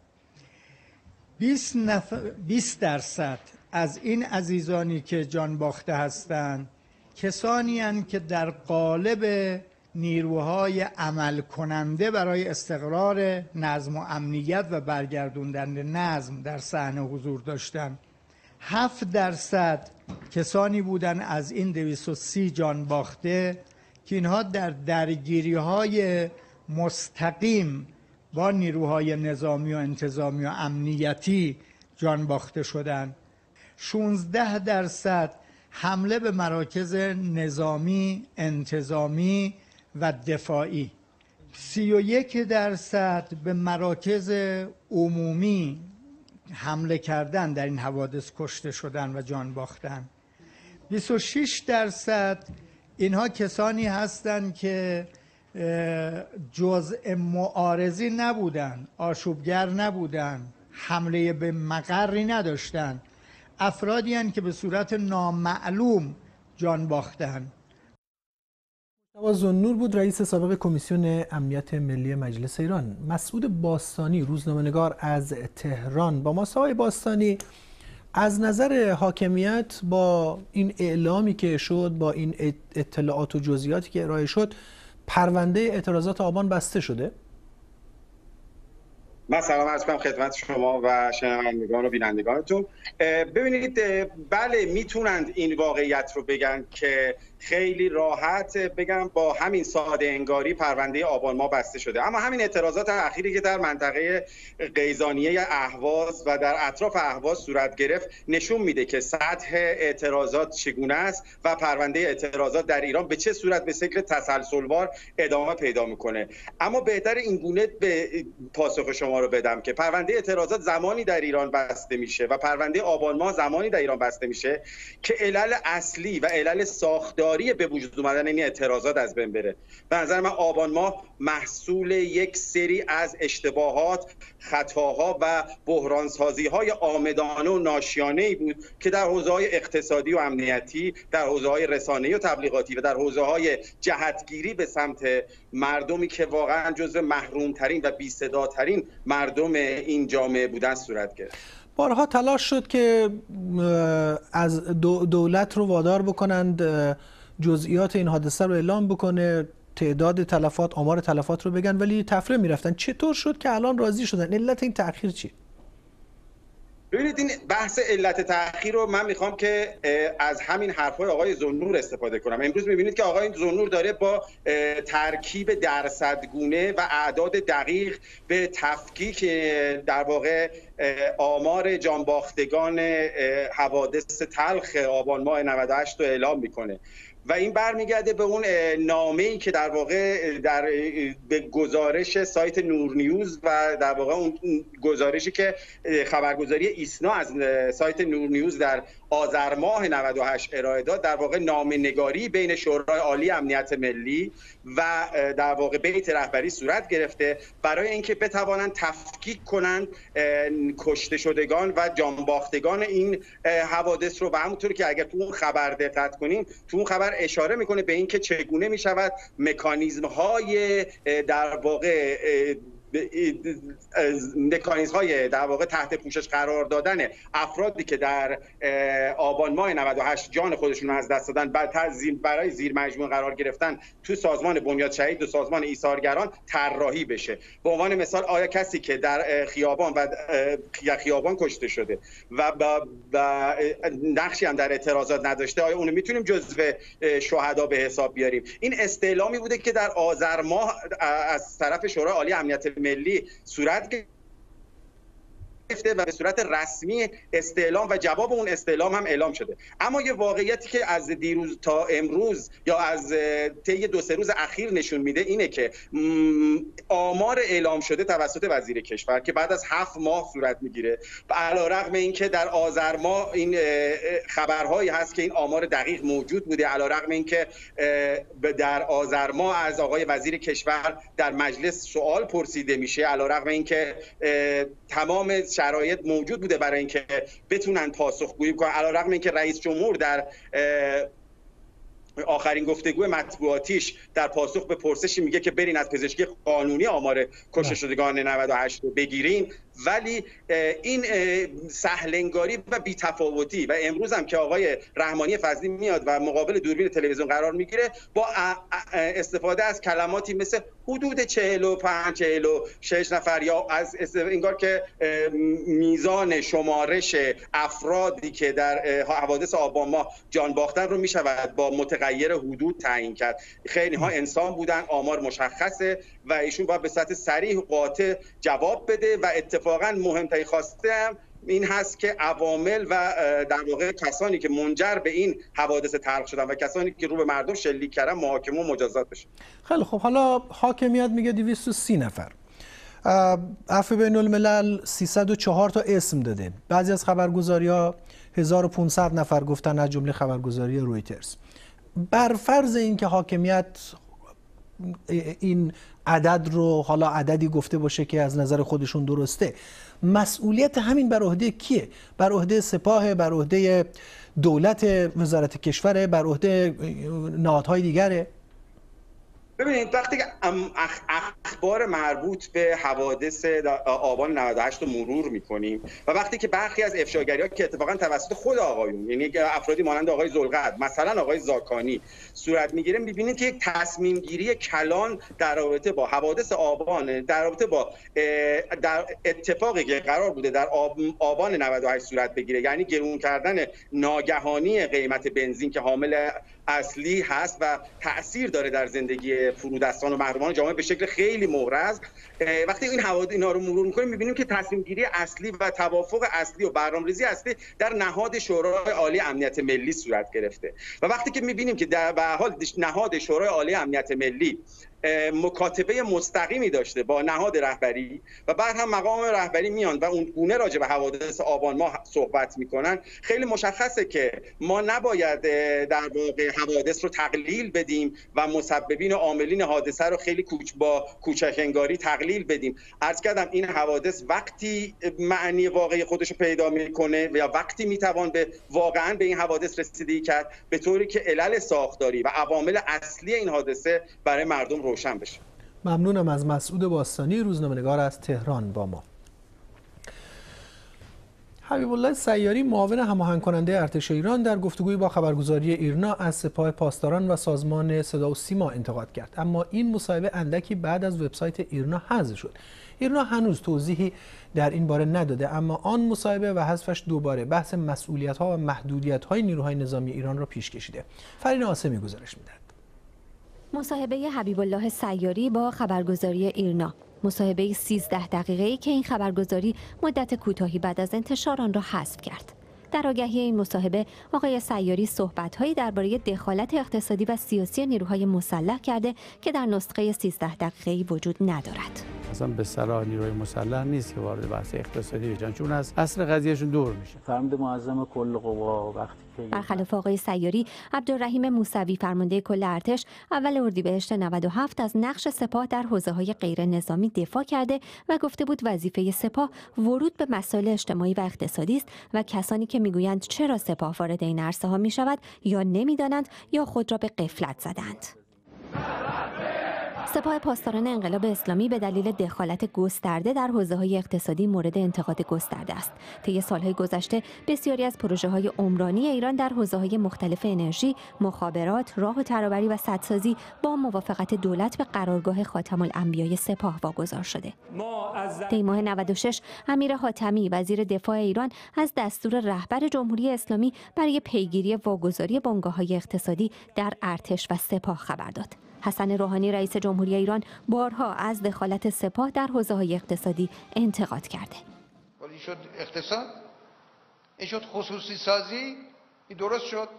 20, نفر 20 درصد از این عزیزانی که جان باخته هستند کسانی که در قالب نیروهای عمل کننده برای استقرار نظم و امنیت و برگردوندن نظم در صحنه حضور داشتند. هفت درصد کسانی بودند از این 230 جان باخته که اینها در درگیری های مستقیم با نیروهای نظامی و انتظامی و امنیتی جان باخته شدند. 16 درصد حمله به مراکز نظامی انتظامی و دفاعی. 31 درصد به مراکز عمومی حمله کردن در این حوادث کشته شدن و جان باختن. 26 درصد اینها کسانی هستند که جزء معارضی نبودن آشوبگر نبودن حمله به مقری نداشتن. افرادی هن که به صورت نامعلوم جان باختن نور بود رئیس سابق کمیسیون امنیت ملی مجلس ایران. مسعود باستانی روزنامه‌نگار از تهران. با ما باستانی از نظر حاکمیت با این اعلامی که شد با این اطلاعات و جزئیاتی که ارائه شد پرونده اعتراضات آبان بسته شده. من سلام عرض کنم خدمت شما و شنوندگان و بینندگانتون. ببینید بله می‌تونند این واقعیت رو بگن که خیلی راحت بگم با همین ساده انگاری پرونده آبان ما بسته شده. اما همین اعتراضات اخیری که در منطقه قیزانیه اهواز و در اطراف اهواز صورت گرفت نشون میده که سطح اعتراضات چگونه است و پرونده اعتراضات در ایران به چه صورت به شکل تسلسلوار ادامه پیدا می‌کنه. اما بهتر این گونه به پاسخ شما رو بدم که پرونده اعتراضات زمانی در ایران بسته میشه و پرونده آبان ما زمانی در ایران بسته میشه که علل اصلی و علل ساختار به وجود اومدن این اعتراضات از بین بره. به نظر من آبان ما محصول یک سری از اشتباهات خطاها و بحرانسازی های آمدانه و ناشیانه ای بود که در حوزه های اقتصادی و امنیتی در حوزه های رسانه‌ای و تبلیغاتی و در حوزه های جهتگیری به سمت مردمی که واقعا جزو محرومترین و بیصداترین مردم این جامعه بودن صورت گرفت. بارها تلاش شد که از دولت رو وادار بکنند جزئیات این حادثه رو اعلام بکنه تعداد تلفات آمار تلفات رو بگن ولی تفره می‌رفتن. چطور شد که الان راضی شدن؟ علت این تاخیر چی ببینید این بحث علت تاخیر رو من می‌خوام که از همین حرفهای آقای زنور استفاده کنم. امروز می‌بینید که آقای زنور داره با ترکیب درصدگونه و اعداد دقیق به تفکیک در واقع آمار جانباختگان حوادث تلخ آبان ماه 98 رو اعلام می‌کنه. و این برمیگرده به اون نامه ای که در واقع در به گزارش سایت نور نیوز و در واقع اون گزارشی که خبرگزاری ایسنا از سایت نور نیوز در آذر ماه 98 ارائه داد. در واقع نامه نگاری بین شورای عالی امنیت ملی و در واقع بیت رهبری صورت گرفته برای اینکه بتوانند تفکیک کنند کشته شدگان و جانباختگان این حوادث رو. و همونطور که اگر تو اون خبر دقت کنیم تو اون خبر اشاره می‌کنه به اینکه چگونه می‌شود مکانیزم های در واقع مکانیزم های در واقع تحت پوشش قرار دادن افرادی که در آبان ماه 98 جان خودشون از دست دادن برای زیر مجموعه قرار گرفتن تو سازمان بنیاد شهید و سازمان ایثارگران طراحی بشه. به عنوان مثال آیا کسی که در خیابان و خیابان کشته شده و با نقشی هم در اعتراضات نداشته آیا اونو می‌تونیم جزو شهدا به حساب بیاریم؟ این استعلامی بوده که در آذر ماه از طرف شورای عالی امنیت ملی صورت و به صورت رسمی استعلام و جواب اون استعلام هم اعلام شده. اما یه واقعیتی که از دیروز تا امروز یا از طی دو سه روز اخیر نشون میده اینه که آمار اعلام شده توسط وزیر کشور که بعد از هفت ماه صورت می‌گیره. و علیرغم اینکه در آذر ماه این خبرهایی هست که این آمار دقیق موجود بوده. علیرغم اینکه در آذر ماه از آقای وزیر کشور در مجلس سوال پرسیده میشه. علیرغم اینکه تمام شرایط موجود بوده برای اینکه بتونن پاسخگویی کنن علیرغم اینکه رئیس جمهور در آخرین گفتگو مطبوعاتیش در پاسخ به پرسشی میگه که برین از پزشکی قانونی آمار کشته شدگان 98 رو بگیرین. ولی این سهلنگاری و بیتفاوتی و امروز هم که آقای رحمانی فضلی میاد و مقابل دوربین تلویزیون قرار می‌گیره با استفاده از کلماتی مثل حدود 45 46 نفر یا از انگار که میزان شمارش افرادی که در حوادث آبان ماه جان باختن رو می‌شود با متغیر حدود تعیین کرد. خیلی ها انسان بودن آمار مشخصه و ایشون باید به سطح سریح قاطع جواب بده و اتفاقا مهمترین خواسته هم این هست که عوامل و در واقع کسانی که منجر به این حوادث تلخ شدن و کسانی که رو به مردم شلیک کردن محاکمه و مجازات بشه. خیلی خب حالا حاکمیت میگه 230 نفر. عفو بین الملل 304 تا اسم داده. بعضی از خبرگزاری ها 1500 نفر گفتن از جمله خبرگزاری رویترز. بر فرض اینکه حاکمیت این عدد رو حالا عددی گفته باشه که از نظر خودشون درسته. مسئولیت همین بر عهده کیه؟ بر عهده سپاه بر عهده دولت وزارت کشور بر عهده نهادهای دیگره؟ ببینید وقتی که اخبار مربوط به حوادث آبان 98 رو مرور می‌کنیم و وقتی که برخی از افشاگری ها که اتفاقا توسط خود آقایون یعنی افرادی مانند آقای زلقد مثلا آقای زاکانی صورت می‌گیره می‌بینید که یک تصمیم کلان در رابطه با حوادث آبان در رابطه با در اتفاقی که قرار بوده در آبان 98 صورت بگیره یعنی گرون کردن ناگهانی قیمت بنزین که حامل اصلی هست و تاثیر داره در زندگی فرودستان و محرومان جامعه به شکل خیلی محرز وقتی این حوادث اینا رو مرور می‌کنیم می‌بینیم که تصمیم گیری اصلی و توافق اصلی و برنامه‌ریزی اصلی در نهاد شورای عالی امنیت ملی صورت گرفته. و وقتی که می‌بینیم که در به حال نهاد شورای عالی امنیت ملی مکاتبه مستقیمی داشته با نهاد رهبری و بعد هم مقام رهبری میان و اون گونه راجع به حوادث آبان ماه صحبت می‌کنن. خیلی مشخصه که ما نباید در واقع حوادث رو تقلیل بدیم و مسببین و عاملین حادثه رو خیلی کوچ با کوچک انگاری تقلیل بدیم. عرض کردم این حوادث وقتی معنی واقعی خودش رو پیدا می‌کنه و وقتی می‌توان به واقعا به این حوادث رسیدگی کرد به طوری که علل ساختاری و عوامل اصلی این حادثه برای مردم روشن بشه. ممنونم از مسعود باستانی روزنامه‌نگار از تهران با ما. حبیب الله سیاری معاون هماهنگ کننده ارتش ایران در گفتگوی با خبرگزاری ایرنا از سپاه پاسداران و سازمان صدا و سیما انتقاد کرد. اما این مصاحبه اندکی بعد از وبسایت ایرنا حذف شد. ایرنا هنوز توضیحی در این باره نداده اما آن مصاحبه و حذفش دوباره بحث مسئولیت ها و محدودیت های نیروهای نظامی ایران را پیش کشیده. فرین آسمی گزارش می‌دهد. مصاحبه حبیب الله سیاری با خبرگزاری ایرنا مصاحبه 13 دقیقه ای که این خبرگزاری مدت کوتاهی بعد از انتشار آن را حذف کرد. در آگهی این مصاحبه آقای سیاری صحبت‌هایی درباره دخالت اقتصادی و سیاسی نیروهای مسلح کرده که در نسخه 13 دقیقه‌ای وجود ندارد. اصلا به صلاح نیروی مسلح نیست که وارد بحث اقتصادی بشن چون از اصل قضیهشون دور میشه فرمانده معظم کل قوا وقتی برخلاف آقای سیاری عبدالرحیم موسوی فرمانده کل ارتش اول اردیبهشت 97 از نقش سپاه در حوزه های غیر نظامی دفاع کرده و گفته بود وظیفه سپاه ورود به مسائل اجتماعی و اقتصادی است و کسانی که می‌گویند چرا سپاه وارد این عرصه ها می شود یا نمی‌دانند یا خود را به قفلت زدند. سپاه پاسداران انقلاب اسلامی به دلیل دخالت گسترده در حوزه های اقتصادی مورد انتقاد گسترده است. طی سالهای گذشته بسیاری از پروژه های عمرانی ایران در حوزه های مختلف انرژی، مخابرات، راه و ترابری و سدسازی با موافقت دولت به قرارگاه خاتم الانبیای سپاه واگذار شده. طی ماه 96 امیر حاتمی وزیر دفاع ایران از دستور رهبر جمهوری اسلامی برای پیگیری واگذاری بنگاه های اقتصادی در ارتش و سپاه خبر داد. حسن روحانی رئیس جمهوری ایران بارها از دخالت سپاه در حوزه های اقتصادی انتقاد کرده. این شد اقتصاد؟ این شد خصوصی سازی؟ این درست شد؟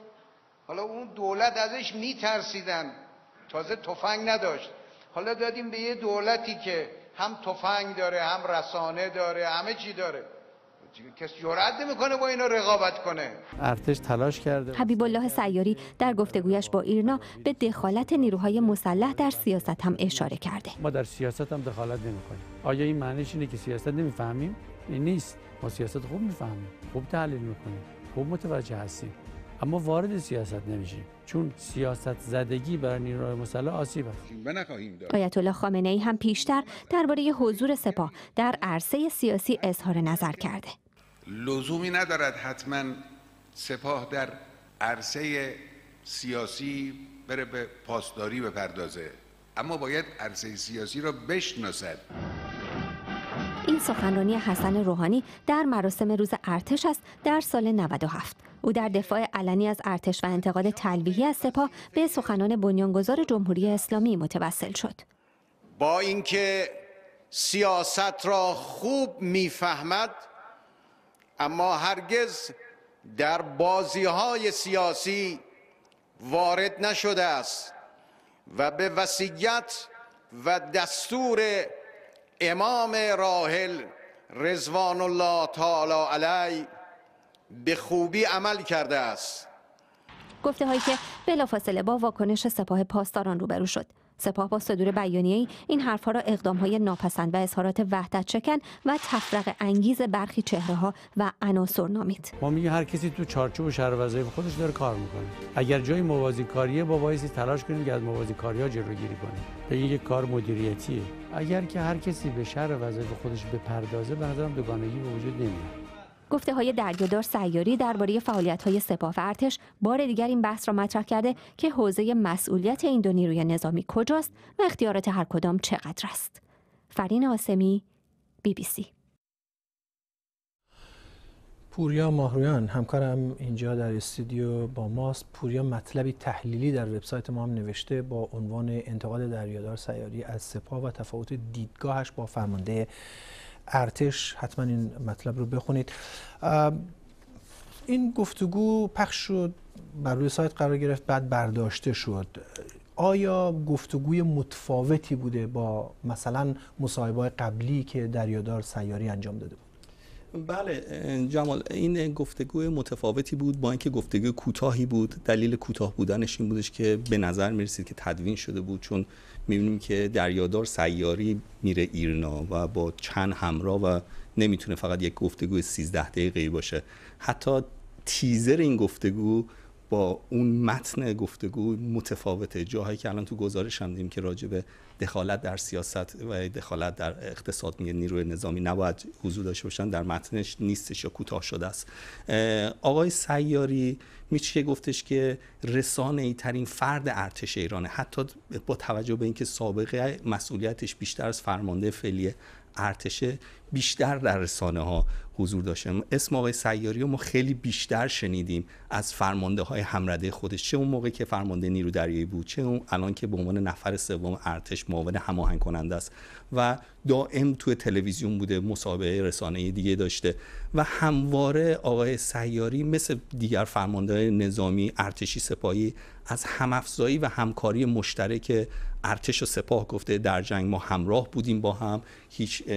حالا اون دولت ازش میترسیدن. تازه تفنگ نداشت. حالا دادیم به یه دولتی که هم تفنگ داره هم رسانه داره همه چی داره. کسی جرأت نمی‌کنه با اینا رقابت کنه. ارتش تلاش کرده حبیب الله سیاری در گفتگویش با ایرنا به دخالت نیروهای مسلح در سیاست هم اشاره کرده. ما در سیاست هم دخالت نمی‌کنیم. آیا این معنیش اینه که سیاست نمی‌فهمیم؟ این نیست. ما سیاست خوب می‌فهمیم. خوب تحلیل می‌کنیم. خوب متوجه هستیم. اما وارد سیاست نمیشیم. چون سیاست زدگی بر نیروهای مسلح آسیب است. آیت الله خامنه ای هم پیشتر درباره حضور سپاه در عرصه سیاسی اظهار نظر کرده. لزومی ندارد حتما سپاه در عرصه سیاسی بره به پاسداری بپردازه. اما باید عرصه سیاسی را بشناسد. این سخنرانی حسن روحانی در مراسم روز ارتش است در سال 97 او در دفاع علنی از ارتش و انتقاد تلویحی از سپاه به سخنان بنیانگذار جمهوری اسلامی متوسل شد. با اینکه سیاست را خوب می‌فهمد اما هرگز در بازی های سیاسی وارد نشده است و به وسیعت و دستور امام راحل رضوان الله تعالی علی به خوبی عمل کرده است. گفته هایی که بلافاصله با واکنش سپاه پاسداران روبرو شد. سپاه با صدور بیانیه‌ای این حرفها را اقدامهای ناپسند و اظهارات وحدت چکن و تفرق انگیز برخی چهره ها و عناصر نامید. ما میگه هر کسی تو چارچوب شهر وظایف خودش داره کار می‌کنه. اگر جای موازی کاریه بایستی تلاش کنیم که از موازی کاری ها جلوگیری کنیم. بگیم یک کار مدیریتیه. اگر که هر کسی به شرح وظایف خودش بپردازه به نظرم دوگانگی به وجود نمیاد. گفته های دریادار سیاری درباره فعالیت های سپاه و ارتش بار دیگر این بحث را مطرح کرده که حوزه مسئولیت این دو نیروی نظامی کجاست و اختیارات هر کدام چقدر است. فرین آسمی بی بی سی پوریا ماهرویان همکارم اینجا در استودیو با ماست پوریا مطلبی تحلیلی در وبسایت ما هم نوشته با عنوان انتقاد دریادار سیاری از سپاه و تفاوت دیدگاهش با فرمانده ارتش حتما این مطلب رو بخونید. این گفتگو پخش شد بر روی سایت قرار گرفت بعد برداشته شد. آیا گفتگوی متفاوتی بوده با مثلا مصاحبه قبلی که دریادار سیاری انجام داده بود؟ بله جمال این گفتگو متفاوتی بود با اینکه گفتگو کوتاهی بود. دلیل کوتاه بودنش این بودش که به نظر می‌رسید که تدوین شده بود چون می‌بینیم که دریادار سیاری میره ایرنا و با چند همراه و نمی‌تونه فقط یک گفتگو 13 دقیقه‌ای باشه. حتی تیزر این گفتگو با اون متن گفتگو متفاوته. جاهایی که الان تو گزارش هم دیدیم که راجع به دخالت در سیاست و دخالت در اقتصاد میگه نیروی نظامی نباید حضور داشته باشن در متنش نیستش یا کوتاه شده است. آقای سیاری میشه گفتش که رسانه ای ترین فرد ارتش ایرانه. حتی با توجه به اینکه سابقه مسئولیتش بیشتر از فرمانده فعلی ارتش بیشتر در رسانه ها حضور داشته. اسم آقای سیاری رو ما خیلی بیشتر شنیدیم از فرمانده های همرده خودش. چه اون موقع که فرمانده نیرو دریایی بود چه اون الان که به عنوان نفر سوم ارتش معاون هماهنگ کننده است و دائم توی تلویزیون بوده مسابقه رسانه دیگه داشته و همواره آقای سیاری مثل دیگر فرمانده نظامی ارتشی سپاهی از همافزایی و همکاری مشترک ارتش و سپاه گفته در جنگ ما همراه بودیم با هم هیچ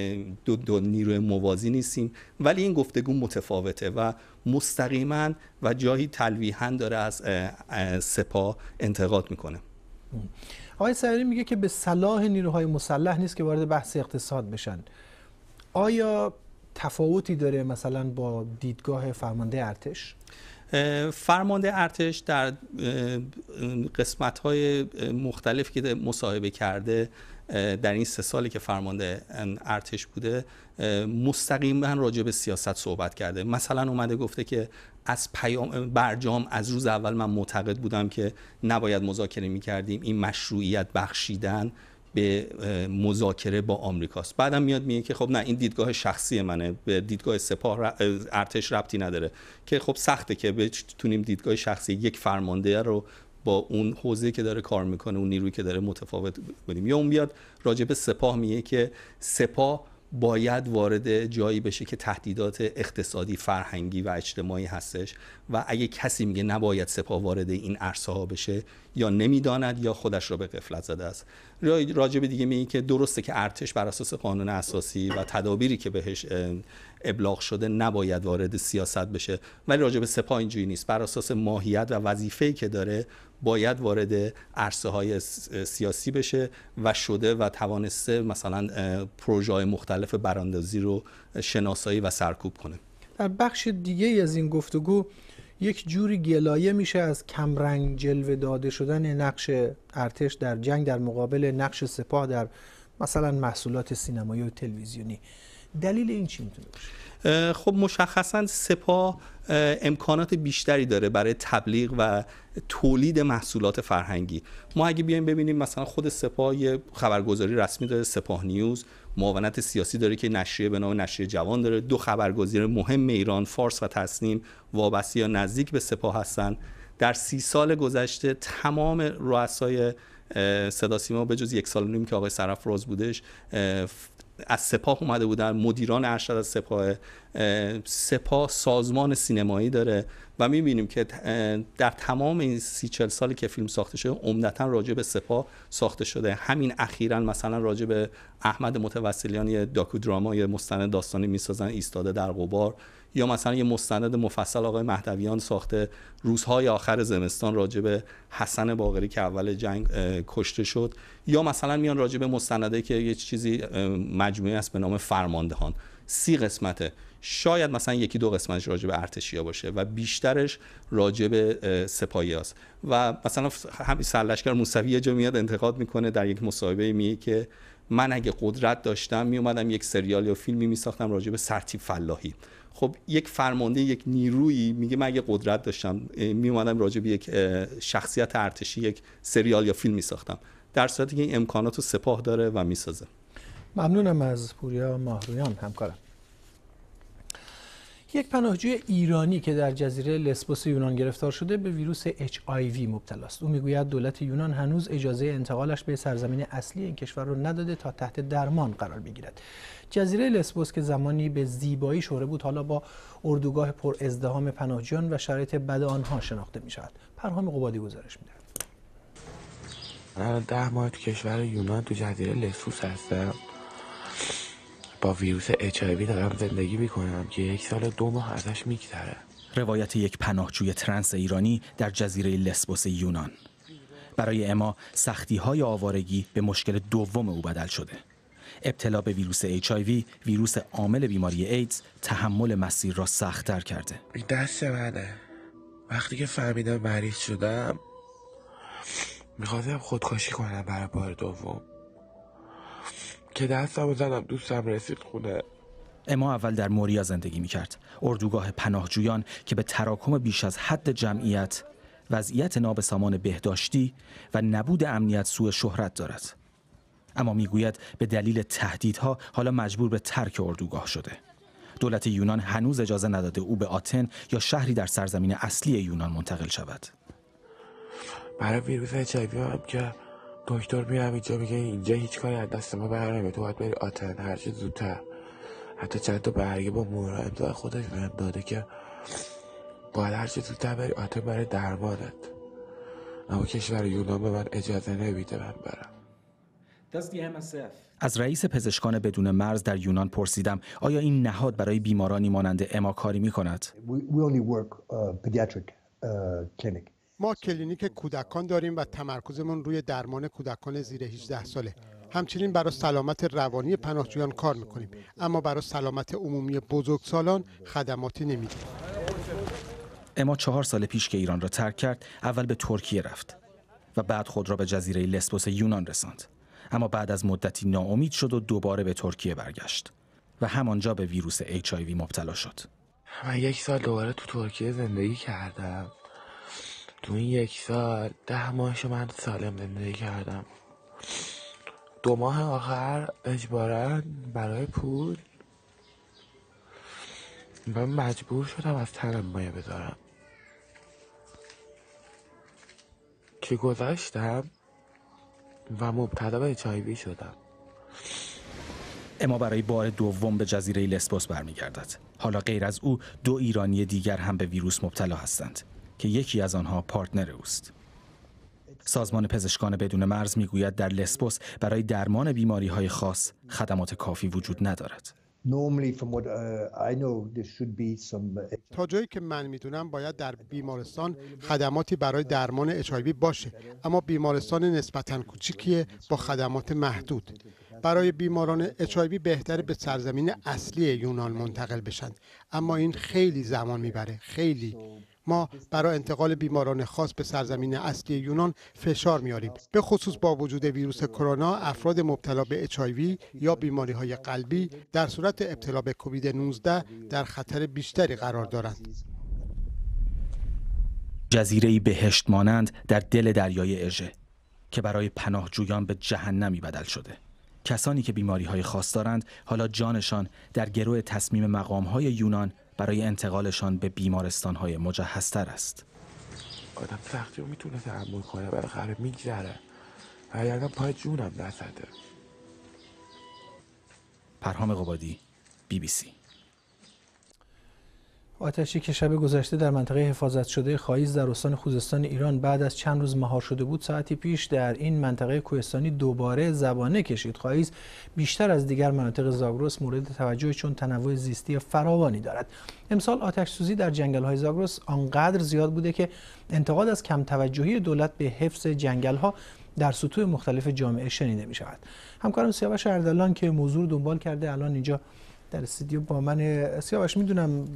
دو, دو نیروی موازی نیستیم. ولی این گفتگو متفاوته و مستقیما و جایی تلویحا داره از سپاه انتقاد می‌کنه. آقای سعیدی میگه که به صلاح نیروهای مسلح نیست که وارد بحث اقتصاد بشن. آیا تفاوتی داره مثلا با دیدگاه فرمانده ارتش؟ فرمانده ارتش در قسمت های مختلفی که مصاحبه کرده در این سه سالی که فرمانده ارتش بوده مستقیما راجع به سیاست صحبت کرده. مثلا اومده گفته که از پیام برجام از روز اول من معتقد بودم که نباید مذاکره می‌کردیم این مشروعیت بخشیدن. به مذاکره با آمریکاست. بعدم میاد میگه که خب نه این دیدگاه شخصی منه. به دیدگاه سپاه ارتش ربطی نداره. که خب سخته که بتونیم دیدگاه شخصی یک فرمانده رو با اون حوزه که داره کار می‌کنه اون نیرویی که داره متفاوت بودیم یا اون بیاد راجع به سپاه میگه که سپاه باید وارد جایی بشه که تهدیدات اقتصادی فرهنگی و اجتماعی هستش و اگه کسی میگه نباید سپاه وارد این عرصه ها بشه یا نمی‌داند یا خودش را به قفلت زده است. راجب دیگه میگه که درسته که ارتش بر اساس قانون اساسی و تدابیری که بهش ابلاغ شده نباید وارد سیاست بشه. ولی راجب سپاه اینجوری نیست. بر اساس ماهیت و وظیفه‌ای که داره باید وارد عرصه های سیاسی بشه و شده و توانسته مثلا پروژه های مختلف براندازی رو شناسایی و سرکوب کنه. در بخش دیگه از این گفتگو یک جوری گلایه میشه از کمرنگ جلوه داده شدن نقش ارتش در جنگ در مقابل نقش سپاه در مثلا محصولات سینمایی و تلویزیونی. دلیل این چی می‌تونه باشه؟ خب مشخصا سپاه امکانات بیشتری داره برای تبلیغ و تولید محصولات فرهنگی. ما اگه بیایم ببینیم مثلا خود سپاه یه خبرگزاری رسمی داره سپاه نیوز معاونت سیاسی داره که نشریه به نام نشریه جوان داره. دو خبرگزاری مهم ایران فارس و تصنیم وابسته یا نزدیک به سپاه هستن. در سی سال گذشته تمام رؤسای صدا سیما به جز یک سال نیم که آقای سرفراز بودش از سپاه اومده بودن مدیران ارشد از سپاه سپاه سازمان سینمایی داره و می‌بینیم که در تمام این سی چل سالی که فیلم ساخته شده عمدتا راجع به سپاه ساخته شده. همین اخیرا مثلا راجع به احمد متوسلیان یه داکو دراما یه مستند داستانی می‌سازن ایستاده در غبار. یا مثلا یه مستند مفصل آقای مهدویان ساخته. روزهای آخر زمستان راجع به حسن باقری که اول جنگ کشته شد. یا مثلا میان راجع به مستنده که یه چیزی مجموعه است به نام فرماندهان. سی قسمته. شاید مثلا یکی دو قسمتش راجع ارتشیا باشه و بیشترش راجع به سپاهی هست و مثلا همین سرلشکر موسوی یه جا میاد انتقاد می‌کنه در یک مصاحبه میگه که من اگه قدرت داشتم میومدم یک سریال یا فیلمی میساختم راجع به سرتیب فلاحی. خب یک فرمانده یک نیرویی میگه من اگه قدرت داشتم میومدم راجع به یک شخصیت ارتشی یک سریال یا فیلم میساختم در صورتی که این امکانات رو سپاه داره و می‌سازه ممنونم از پوریا ماهرویان همکارم یک پناهجوی ایرانی که در جزیره لسبوس یونان گرفتار شده به ویروس HIV مبتلا است. او می‌گوید دولت یونان هنوز اجازه انتقالش به سرزمین اصلی این کشور را نداده تا تحت درمان قرار بگیرد. جزیره لسبوس که زمانی به زیبایی شهره بود. حالا با اردوگاه پر ازدهام پناهجویان و شرایط بد آنها شناخته می شود. پرهام قبادی گزارش می‌دهد. من ده ماه تو کشور یونان تو جزیره لسبوس هستم. با ویروس اچ دارم زندگی می‌کنم که یک سال دو ماه ازش میگذره. روایت یک پناهجوی ترنس ایرانی در جزیره لسبوس یونان. برای اما سختی های آوارگی به مشکل دوم او بدل شده. ابتلا به ویروس HIV ویروس عامل بیماری ایدز تحمل مسیر را سختتر کرده. دست منه. وقتی که فهمیدم مریض شدم می‌خواستم خودکشی کنم برای بار دوم. که دستم زدم دوستم رسید خونه. اما اول در موریا زندگی می کرد اردوگاه پناهجویان که به تراکم بیش از حد جمعیت وضعیت نابسامان بهداشتی و نبود امنیت سوء شهرت دارد. اما می‌گوید به دلیل تهدیدها حالا مجبور به ترک اردوگاه شده. دولت یونان هنوز اجازه نداده او به آتن یا شهری در سرزمین اصلی یونان منتقل شود. برای ویروس اچایوی هم که دکتر میام اینجا میگه اینجا هیچ کاری از دست ما بر تو باید بری آتن هرچی زودتر. حتی چند تا برگه با مورا امضای خودش بهم داده که باید هرچی زودتر بری آتن برای درمانت. اما کشور یونان به من اجازه نمیده من برم. از رئیس پزشکان بدون مرز در یونان پرسیدم آیا این نهاد برای بیمارانی مانند اما کاری می کند؟ ما کلینیک کودکان داریم و تمرکزمون روی درمان کودکان زیر 18 ساله. همچنین برای سلامت روانی پناهجویان کار می‌کنیم اما برای سلامت عمومی بزرگسالان خدماتی نمیدیم. اما چهار سال پیش که ایران را ترک کرد اول به ترکیه رفت و بعد خود را به جزیره لسبوس یونان رساند. اما بعد از مدتی ناامید شد و دوباره به ترکیه برگشت و همانجا به ویروس HIV مبتلا شد. من یک سال دوباره تو ترکیه زندگی کردم. تو این یک سال ده ماهش من سالم زندگی کردم. دو ماه آخر اجبارا برای پول. من مجبور شدم از تنم مایه بذارم. که گذاشتم و مبتلا به اچایوی شدم. اما برای بار دوم به جزیره لسبوس برمیگردد. حالا غیر از او دو ایرانی دیگر هم به ویروس مبتلا هستند که یکی از آنها پارتنر اوست. سازمان پزشکان بدون مرز می‌گوید در لسبوس برای درمان بیماری های خاص خدمات کافی وجود ندارد. تا جایی که من می‌دونم باید در بیمارستان خدماتی برای درمان اچایوی باشه. اما بیمارستان نسبتا کوچیکیه با خدمات محدود. برای بیماران اچایوی بهتره به سرزمین اصلی یونان منتقل بشن. اما این خیلی زمان می‌بره. خیلی. ما برای انتقال بیماران خاص به سرزمین اصلی یونان فشار میاریم. به خصوص با وجود ویروس کرونا افراد مبتلا به اچایوی یا بیماری های قلبی در صورت ابتلا به کووید 19 در خطر بیشتری قرار دارند. جزیره بهشت مانند در دل دریای اژه که برای پناهجویان به جهنمی بدل شده. کسانی که بیماری های خاص دارند حالا جانشان در گروه تصمیم مقام های یونان برای انتقالشان به بیمارستان های مجهزتر است. آدم سختی رو می‌تونه تحمل کنه بالاخره میگذره. اگر پای جونم نسده پرهام قبادی بی بی سی. آتشی که شب گذشته در منطقه حفاظت شده خایز در استان خوزستان ایران بعد از چند روز مهار شده بود ساعتی پیش در این منطقه کوهستانی دوباره زبانه کشید. خایز بیشتر از دیگر مناطق زاگرس مورد توجه چون تنوع زیستی فراوانی دارد. امسال آتش سوزی در جنگل های زاگرس آنقدر زیاد بوده که انتقاد از کم توجهی دولت به حفظ جنگل ها در سطوح مختلف جامعه شنیده می شود همکارم سیاوش اردلان که موضوع دنبال کرده الان اینجا در استودیو با من. سیاوش می‌دونم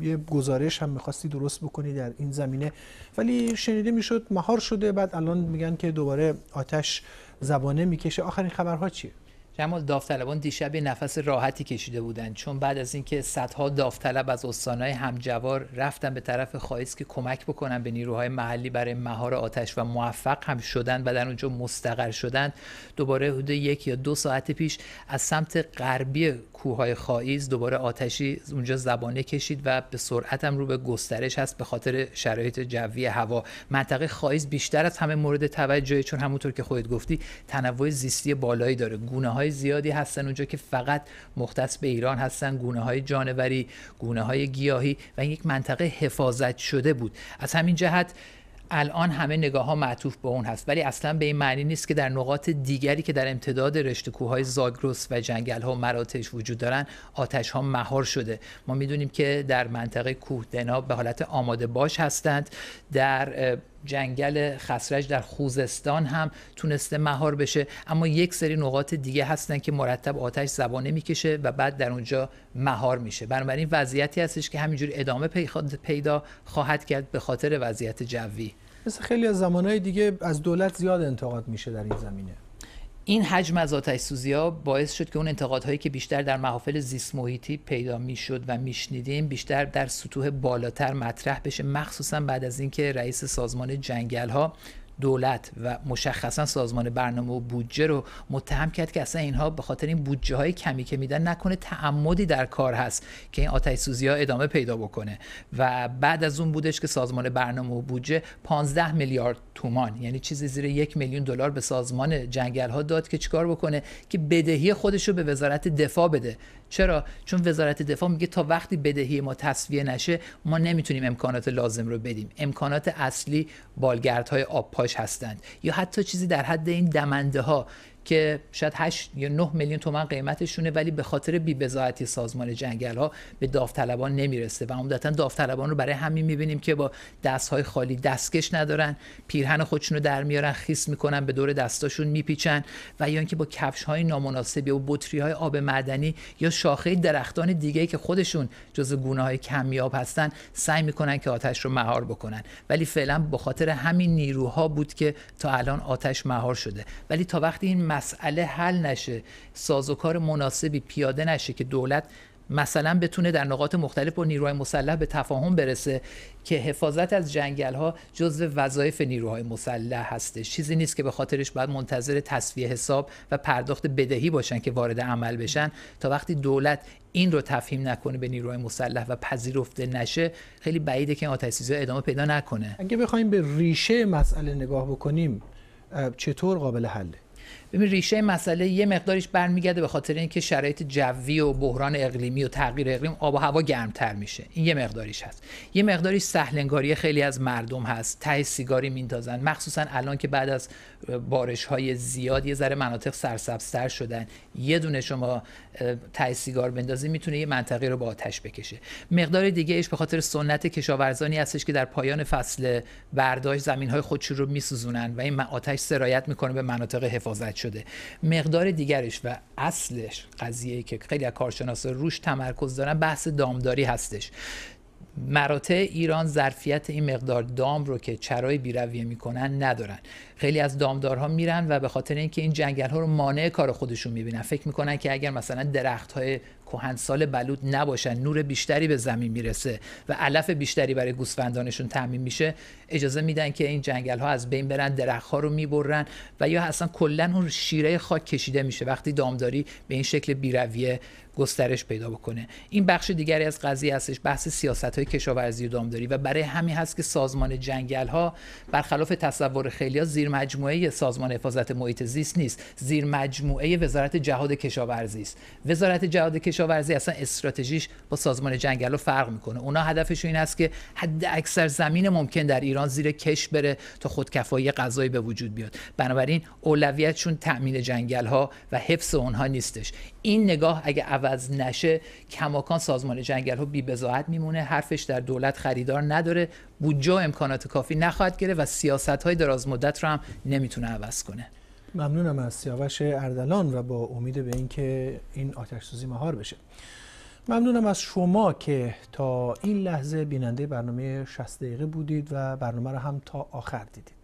یه گزارش هم می‌خواستی درست بکنی در این زمینه. ولی شنیده می‌شد مهار شده بعد الان میگن که دوباره آتش زبانه می‌کشه. آخرین خبرها چیه؟ جمال داوطلبان دیشب نفس راحتی کشیده بودند چون بعد از اینکه صدها داوطلب از استانهای همجوار رفتن به طرف خایز که کمک بکنن به نیروهای محلی برای مهار آتش و موفق هم شدن و در اونجا مستقر شدند دوباره حدود یک یا دو ساعت پیش از سمت غربی کوههای خایز دوباره آتشی اونجا زبانه کشید و به سرعت هم رو به گسترش هست به خاطر شرایط جوی هوا. منطقه خایز بیشتر از همه مورد توجه چون همونطور که خودت گفتی تنوع زیستی بالایی داره. گونه های زیادی هستن اونجا که فقط مختص به ایران هستن گونه های جانوری گونه های گیاهی و یک منطقه حفاظت شده بود. از همین جهت الان همه نگاه ها معطوف به اون هست. ولی اصلا به این معنی نیست که در نقاط دیگری که در امتداد رشته کوههای زاگرس و جنگل ها و مراتش وجود دارن آتش ها مهار شده. ما می‌دونیم که در منطقه کوه دنا به حالت آماده باش هستند. در جنگل خسرج در خوزستان هم تونسته مهار بشه. اما یک سری نقاط دیگه هستن که مرتب آتش زبانه می‌کشه و بعد در اونجا مهار میشه. بنابراین وضعیتی هستش که همینجور ادامه پیدا خواهد کرد به خاطر وضعیت جوی. مثل خیلی از زمانهای دیگه از دولت زیاد انتقاد میشه در این زمینه. این حجم از آتش سوزی ها باعث شد که اون انتقادهایی که بیشتر در محافل زیست محیطی پیدا می‌شد و میشنیدیم بیشتر در سطوح بالاتر مطرح بشه مخصوصا بعد از اینکه رئیس سازمان جنگل ها دولت و مشخصا سازمان برنامه و بودجه رو متهم کرد که اصلا اینها به خاطر این بودجه های کمی که میدن نکنه تعمدی در کار هست که این آتش سوزی ها ادامه پیدا بکنه. و بعد از اون بودش که سازمان برنامه و بودجه 15 میلیارد تومان یعنی چیزی زیر یک میلیون دلار به سازمان جنگل ها داد که چیکار بکنه؟ که بدهی خودش رو به وزارت دفاع بده. چرا؟ چون وزارت دفاع میگه تا وقتی بدهی ما تصویه نشه ما نمی‌تونیم امکانات لازم رو بدیم. امکانات اصلی بالگردهای آب پاش هستند. یا حتی چیزی در حد این دمنده ها که شاید 8 یا 9 میلیون تومن قیمتشونه ولی به خاطر بی‌بضاعتی سازمان جنگل ها به داوطلبان نمی‌رسه و عمدتا داوطلبان رو برای همین می‌بینیم که با دستهای خالی دستکش ندارن پیرهن خودشون رو در میارن خیس می‌کنن به دور دستاشون میپیچن و یا اینکه با کفش های نامناسب یا بطری های آب معدنی یا شاخه درختان دیگه که خودشون جز گونه های کمیاب هستن سعی می‌کنن که آتش رو مهار بکنن. ولی فعلا به خاطر همین نیروها بود که تا الان آتش مهار شده. ولی تا وقتی این مسئله حل نشه سازوکار مناسبی پیاده نشه که دولت مثلا بتونه در نقاط مختلف با نیروهای مسلح به تفاهم برسه که حفاظت از جنگل ها جزو وظایف نیروهای مسلح هستش. چیزی نیست که به خاطرش باید منتظر تصفیه حساب و پرداخت بدهی باشن که وارد عمل بشن. تا وقتی دولت این رو تفهیم نکنه به نیروهای مسلح و پذیرفته نشه خیلی بعیده که آتش‌سوزی ادامه پیدا نکنه. اگه بخوایم به ریشه مسئله نگاه بکنیم چطور قابل حله؟ ببین ریشه مسئله یه مقداریش برمیگرده به خاطر اینکه شرایط جوی و بحران اقلیمی و تغییر اقلیم آب و هوا گرمتر میشه. این یه مقداریش هست. یه مقداریش سهلنگاری خیلی از مردم هست. ته سیگاری میندازن. مخصوصا الان که بعد از بارش های زیاد یه ذره مناطق سرسبزتر شدن یه دونه شما ته سیگار بندازی می‌تونه یه منطقه رو با آتش بکشه. مقدار دیگه ایش به خاطر سنت کشاورزانی هستش که در پایان فصل برداشت زمین های خودشون رو میسوزونن و این آتش سرایت می‌کنه به مناطق حفاظت مقدار دیگرش و اصلش قضیه که خیلی از کارشناسا روش تمرکز دارن بحث دامداری هستش. مراتع ایران ظرفیت این مقدار دام رو که چرای بیرویه می‌کنن ندارن. خیلی از دامدارها میرن و به خاطر اینکه این جنگل ها رو مانع کار خودشون می‌بینن. فکر می‌کنن که اگر مثلا درخت های کهنسال بلود نباشن نور بیشتری به زمین می‌رسه و علف بیشتری برای گوسفندانشون تعمین میشه اجازه میدن که این جنگل ها از بین برن درخت ها رو می‌برن و یا اصلا کلا اون شیره خاک کشیده میشه وقتی دامداری به این شکل بیرویه گسترش پیدا بکنه. این بخش دیگری از قضیه هستش بحث سیاست های کشاورزی و دامداری و برای همین هست که سازمان جنگل ها برخلاف تصور خیلی ها زیر مجموعه سازمان حفاظت محیط زیست نیست زیر مجموعه وزارت جهاد کشاورزی است. وزارت جهاد کشاورزی اصلا استراتژیش با سازمان جنگل رو فرق می‌کنه. اونا هدفشون این است که حد اکثر زمین ممکن در ایران زیر کش بره تا خودکفایی غذایی به وجود بیاد. بنابراین اولویتشون تامین جنگل ها و حفظ اونها نیستش. این نگاه اگه عوض نشه کماکان سازمان جنگل ها بی میمونه. حرفش در دولت خریدار نداره. بودجه امکانات کافی نخواهد گرفت و سیاست های دراز مدت رو هم نمی‌تونه عوض کنه. ممنونم از سیاوش اردلان و با امید به اینکه این آتش سوزی مهار بشه. ممنونم از شما که تا این لحظه بیننده برنامه 60 دقیقه بودید و برنامه را هم تا آخر دیدید.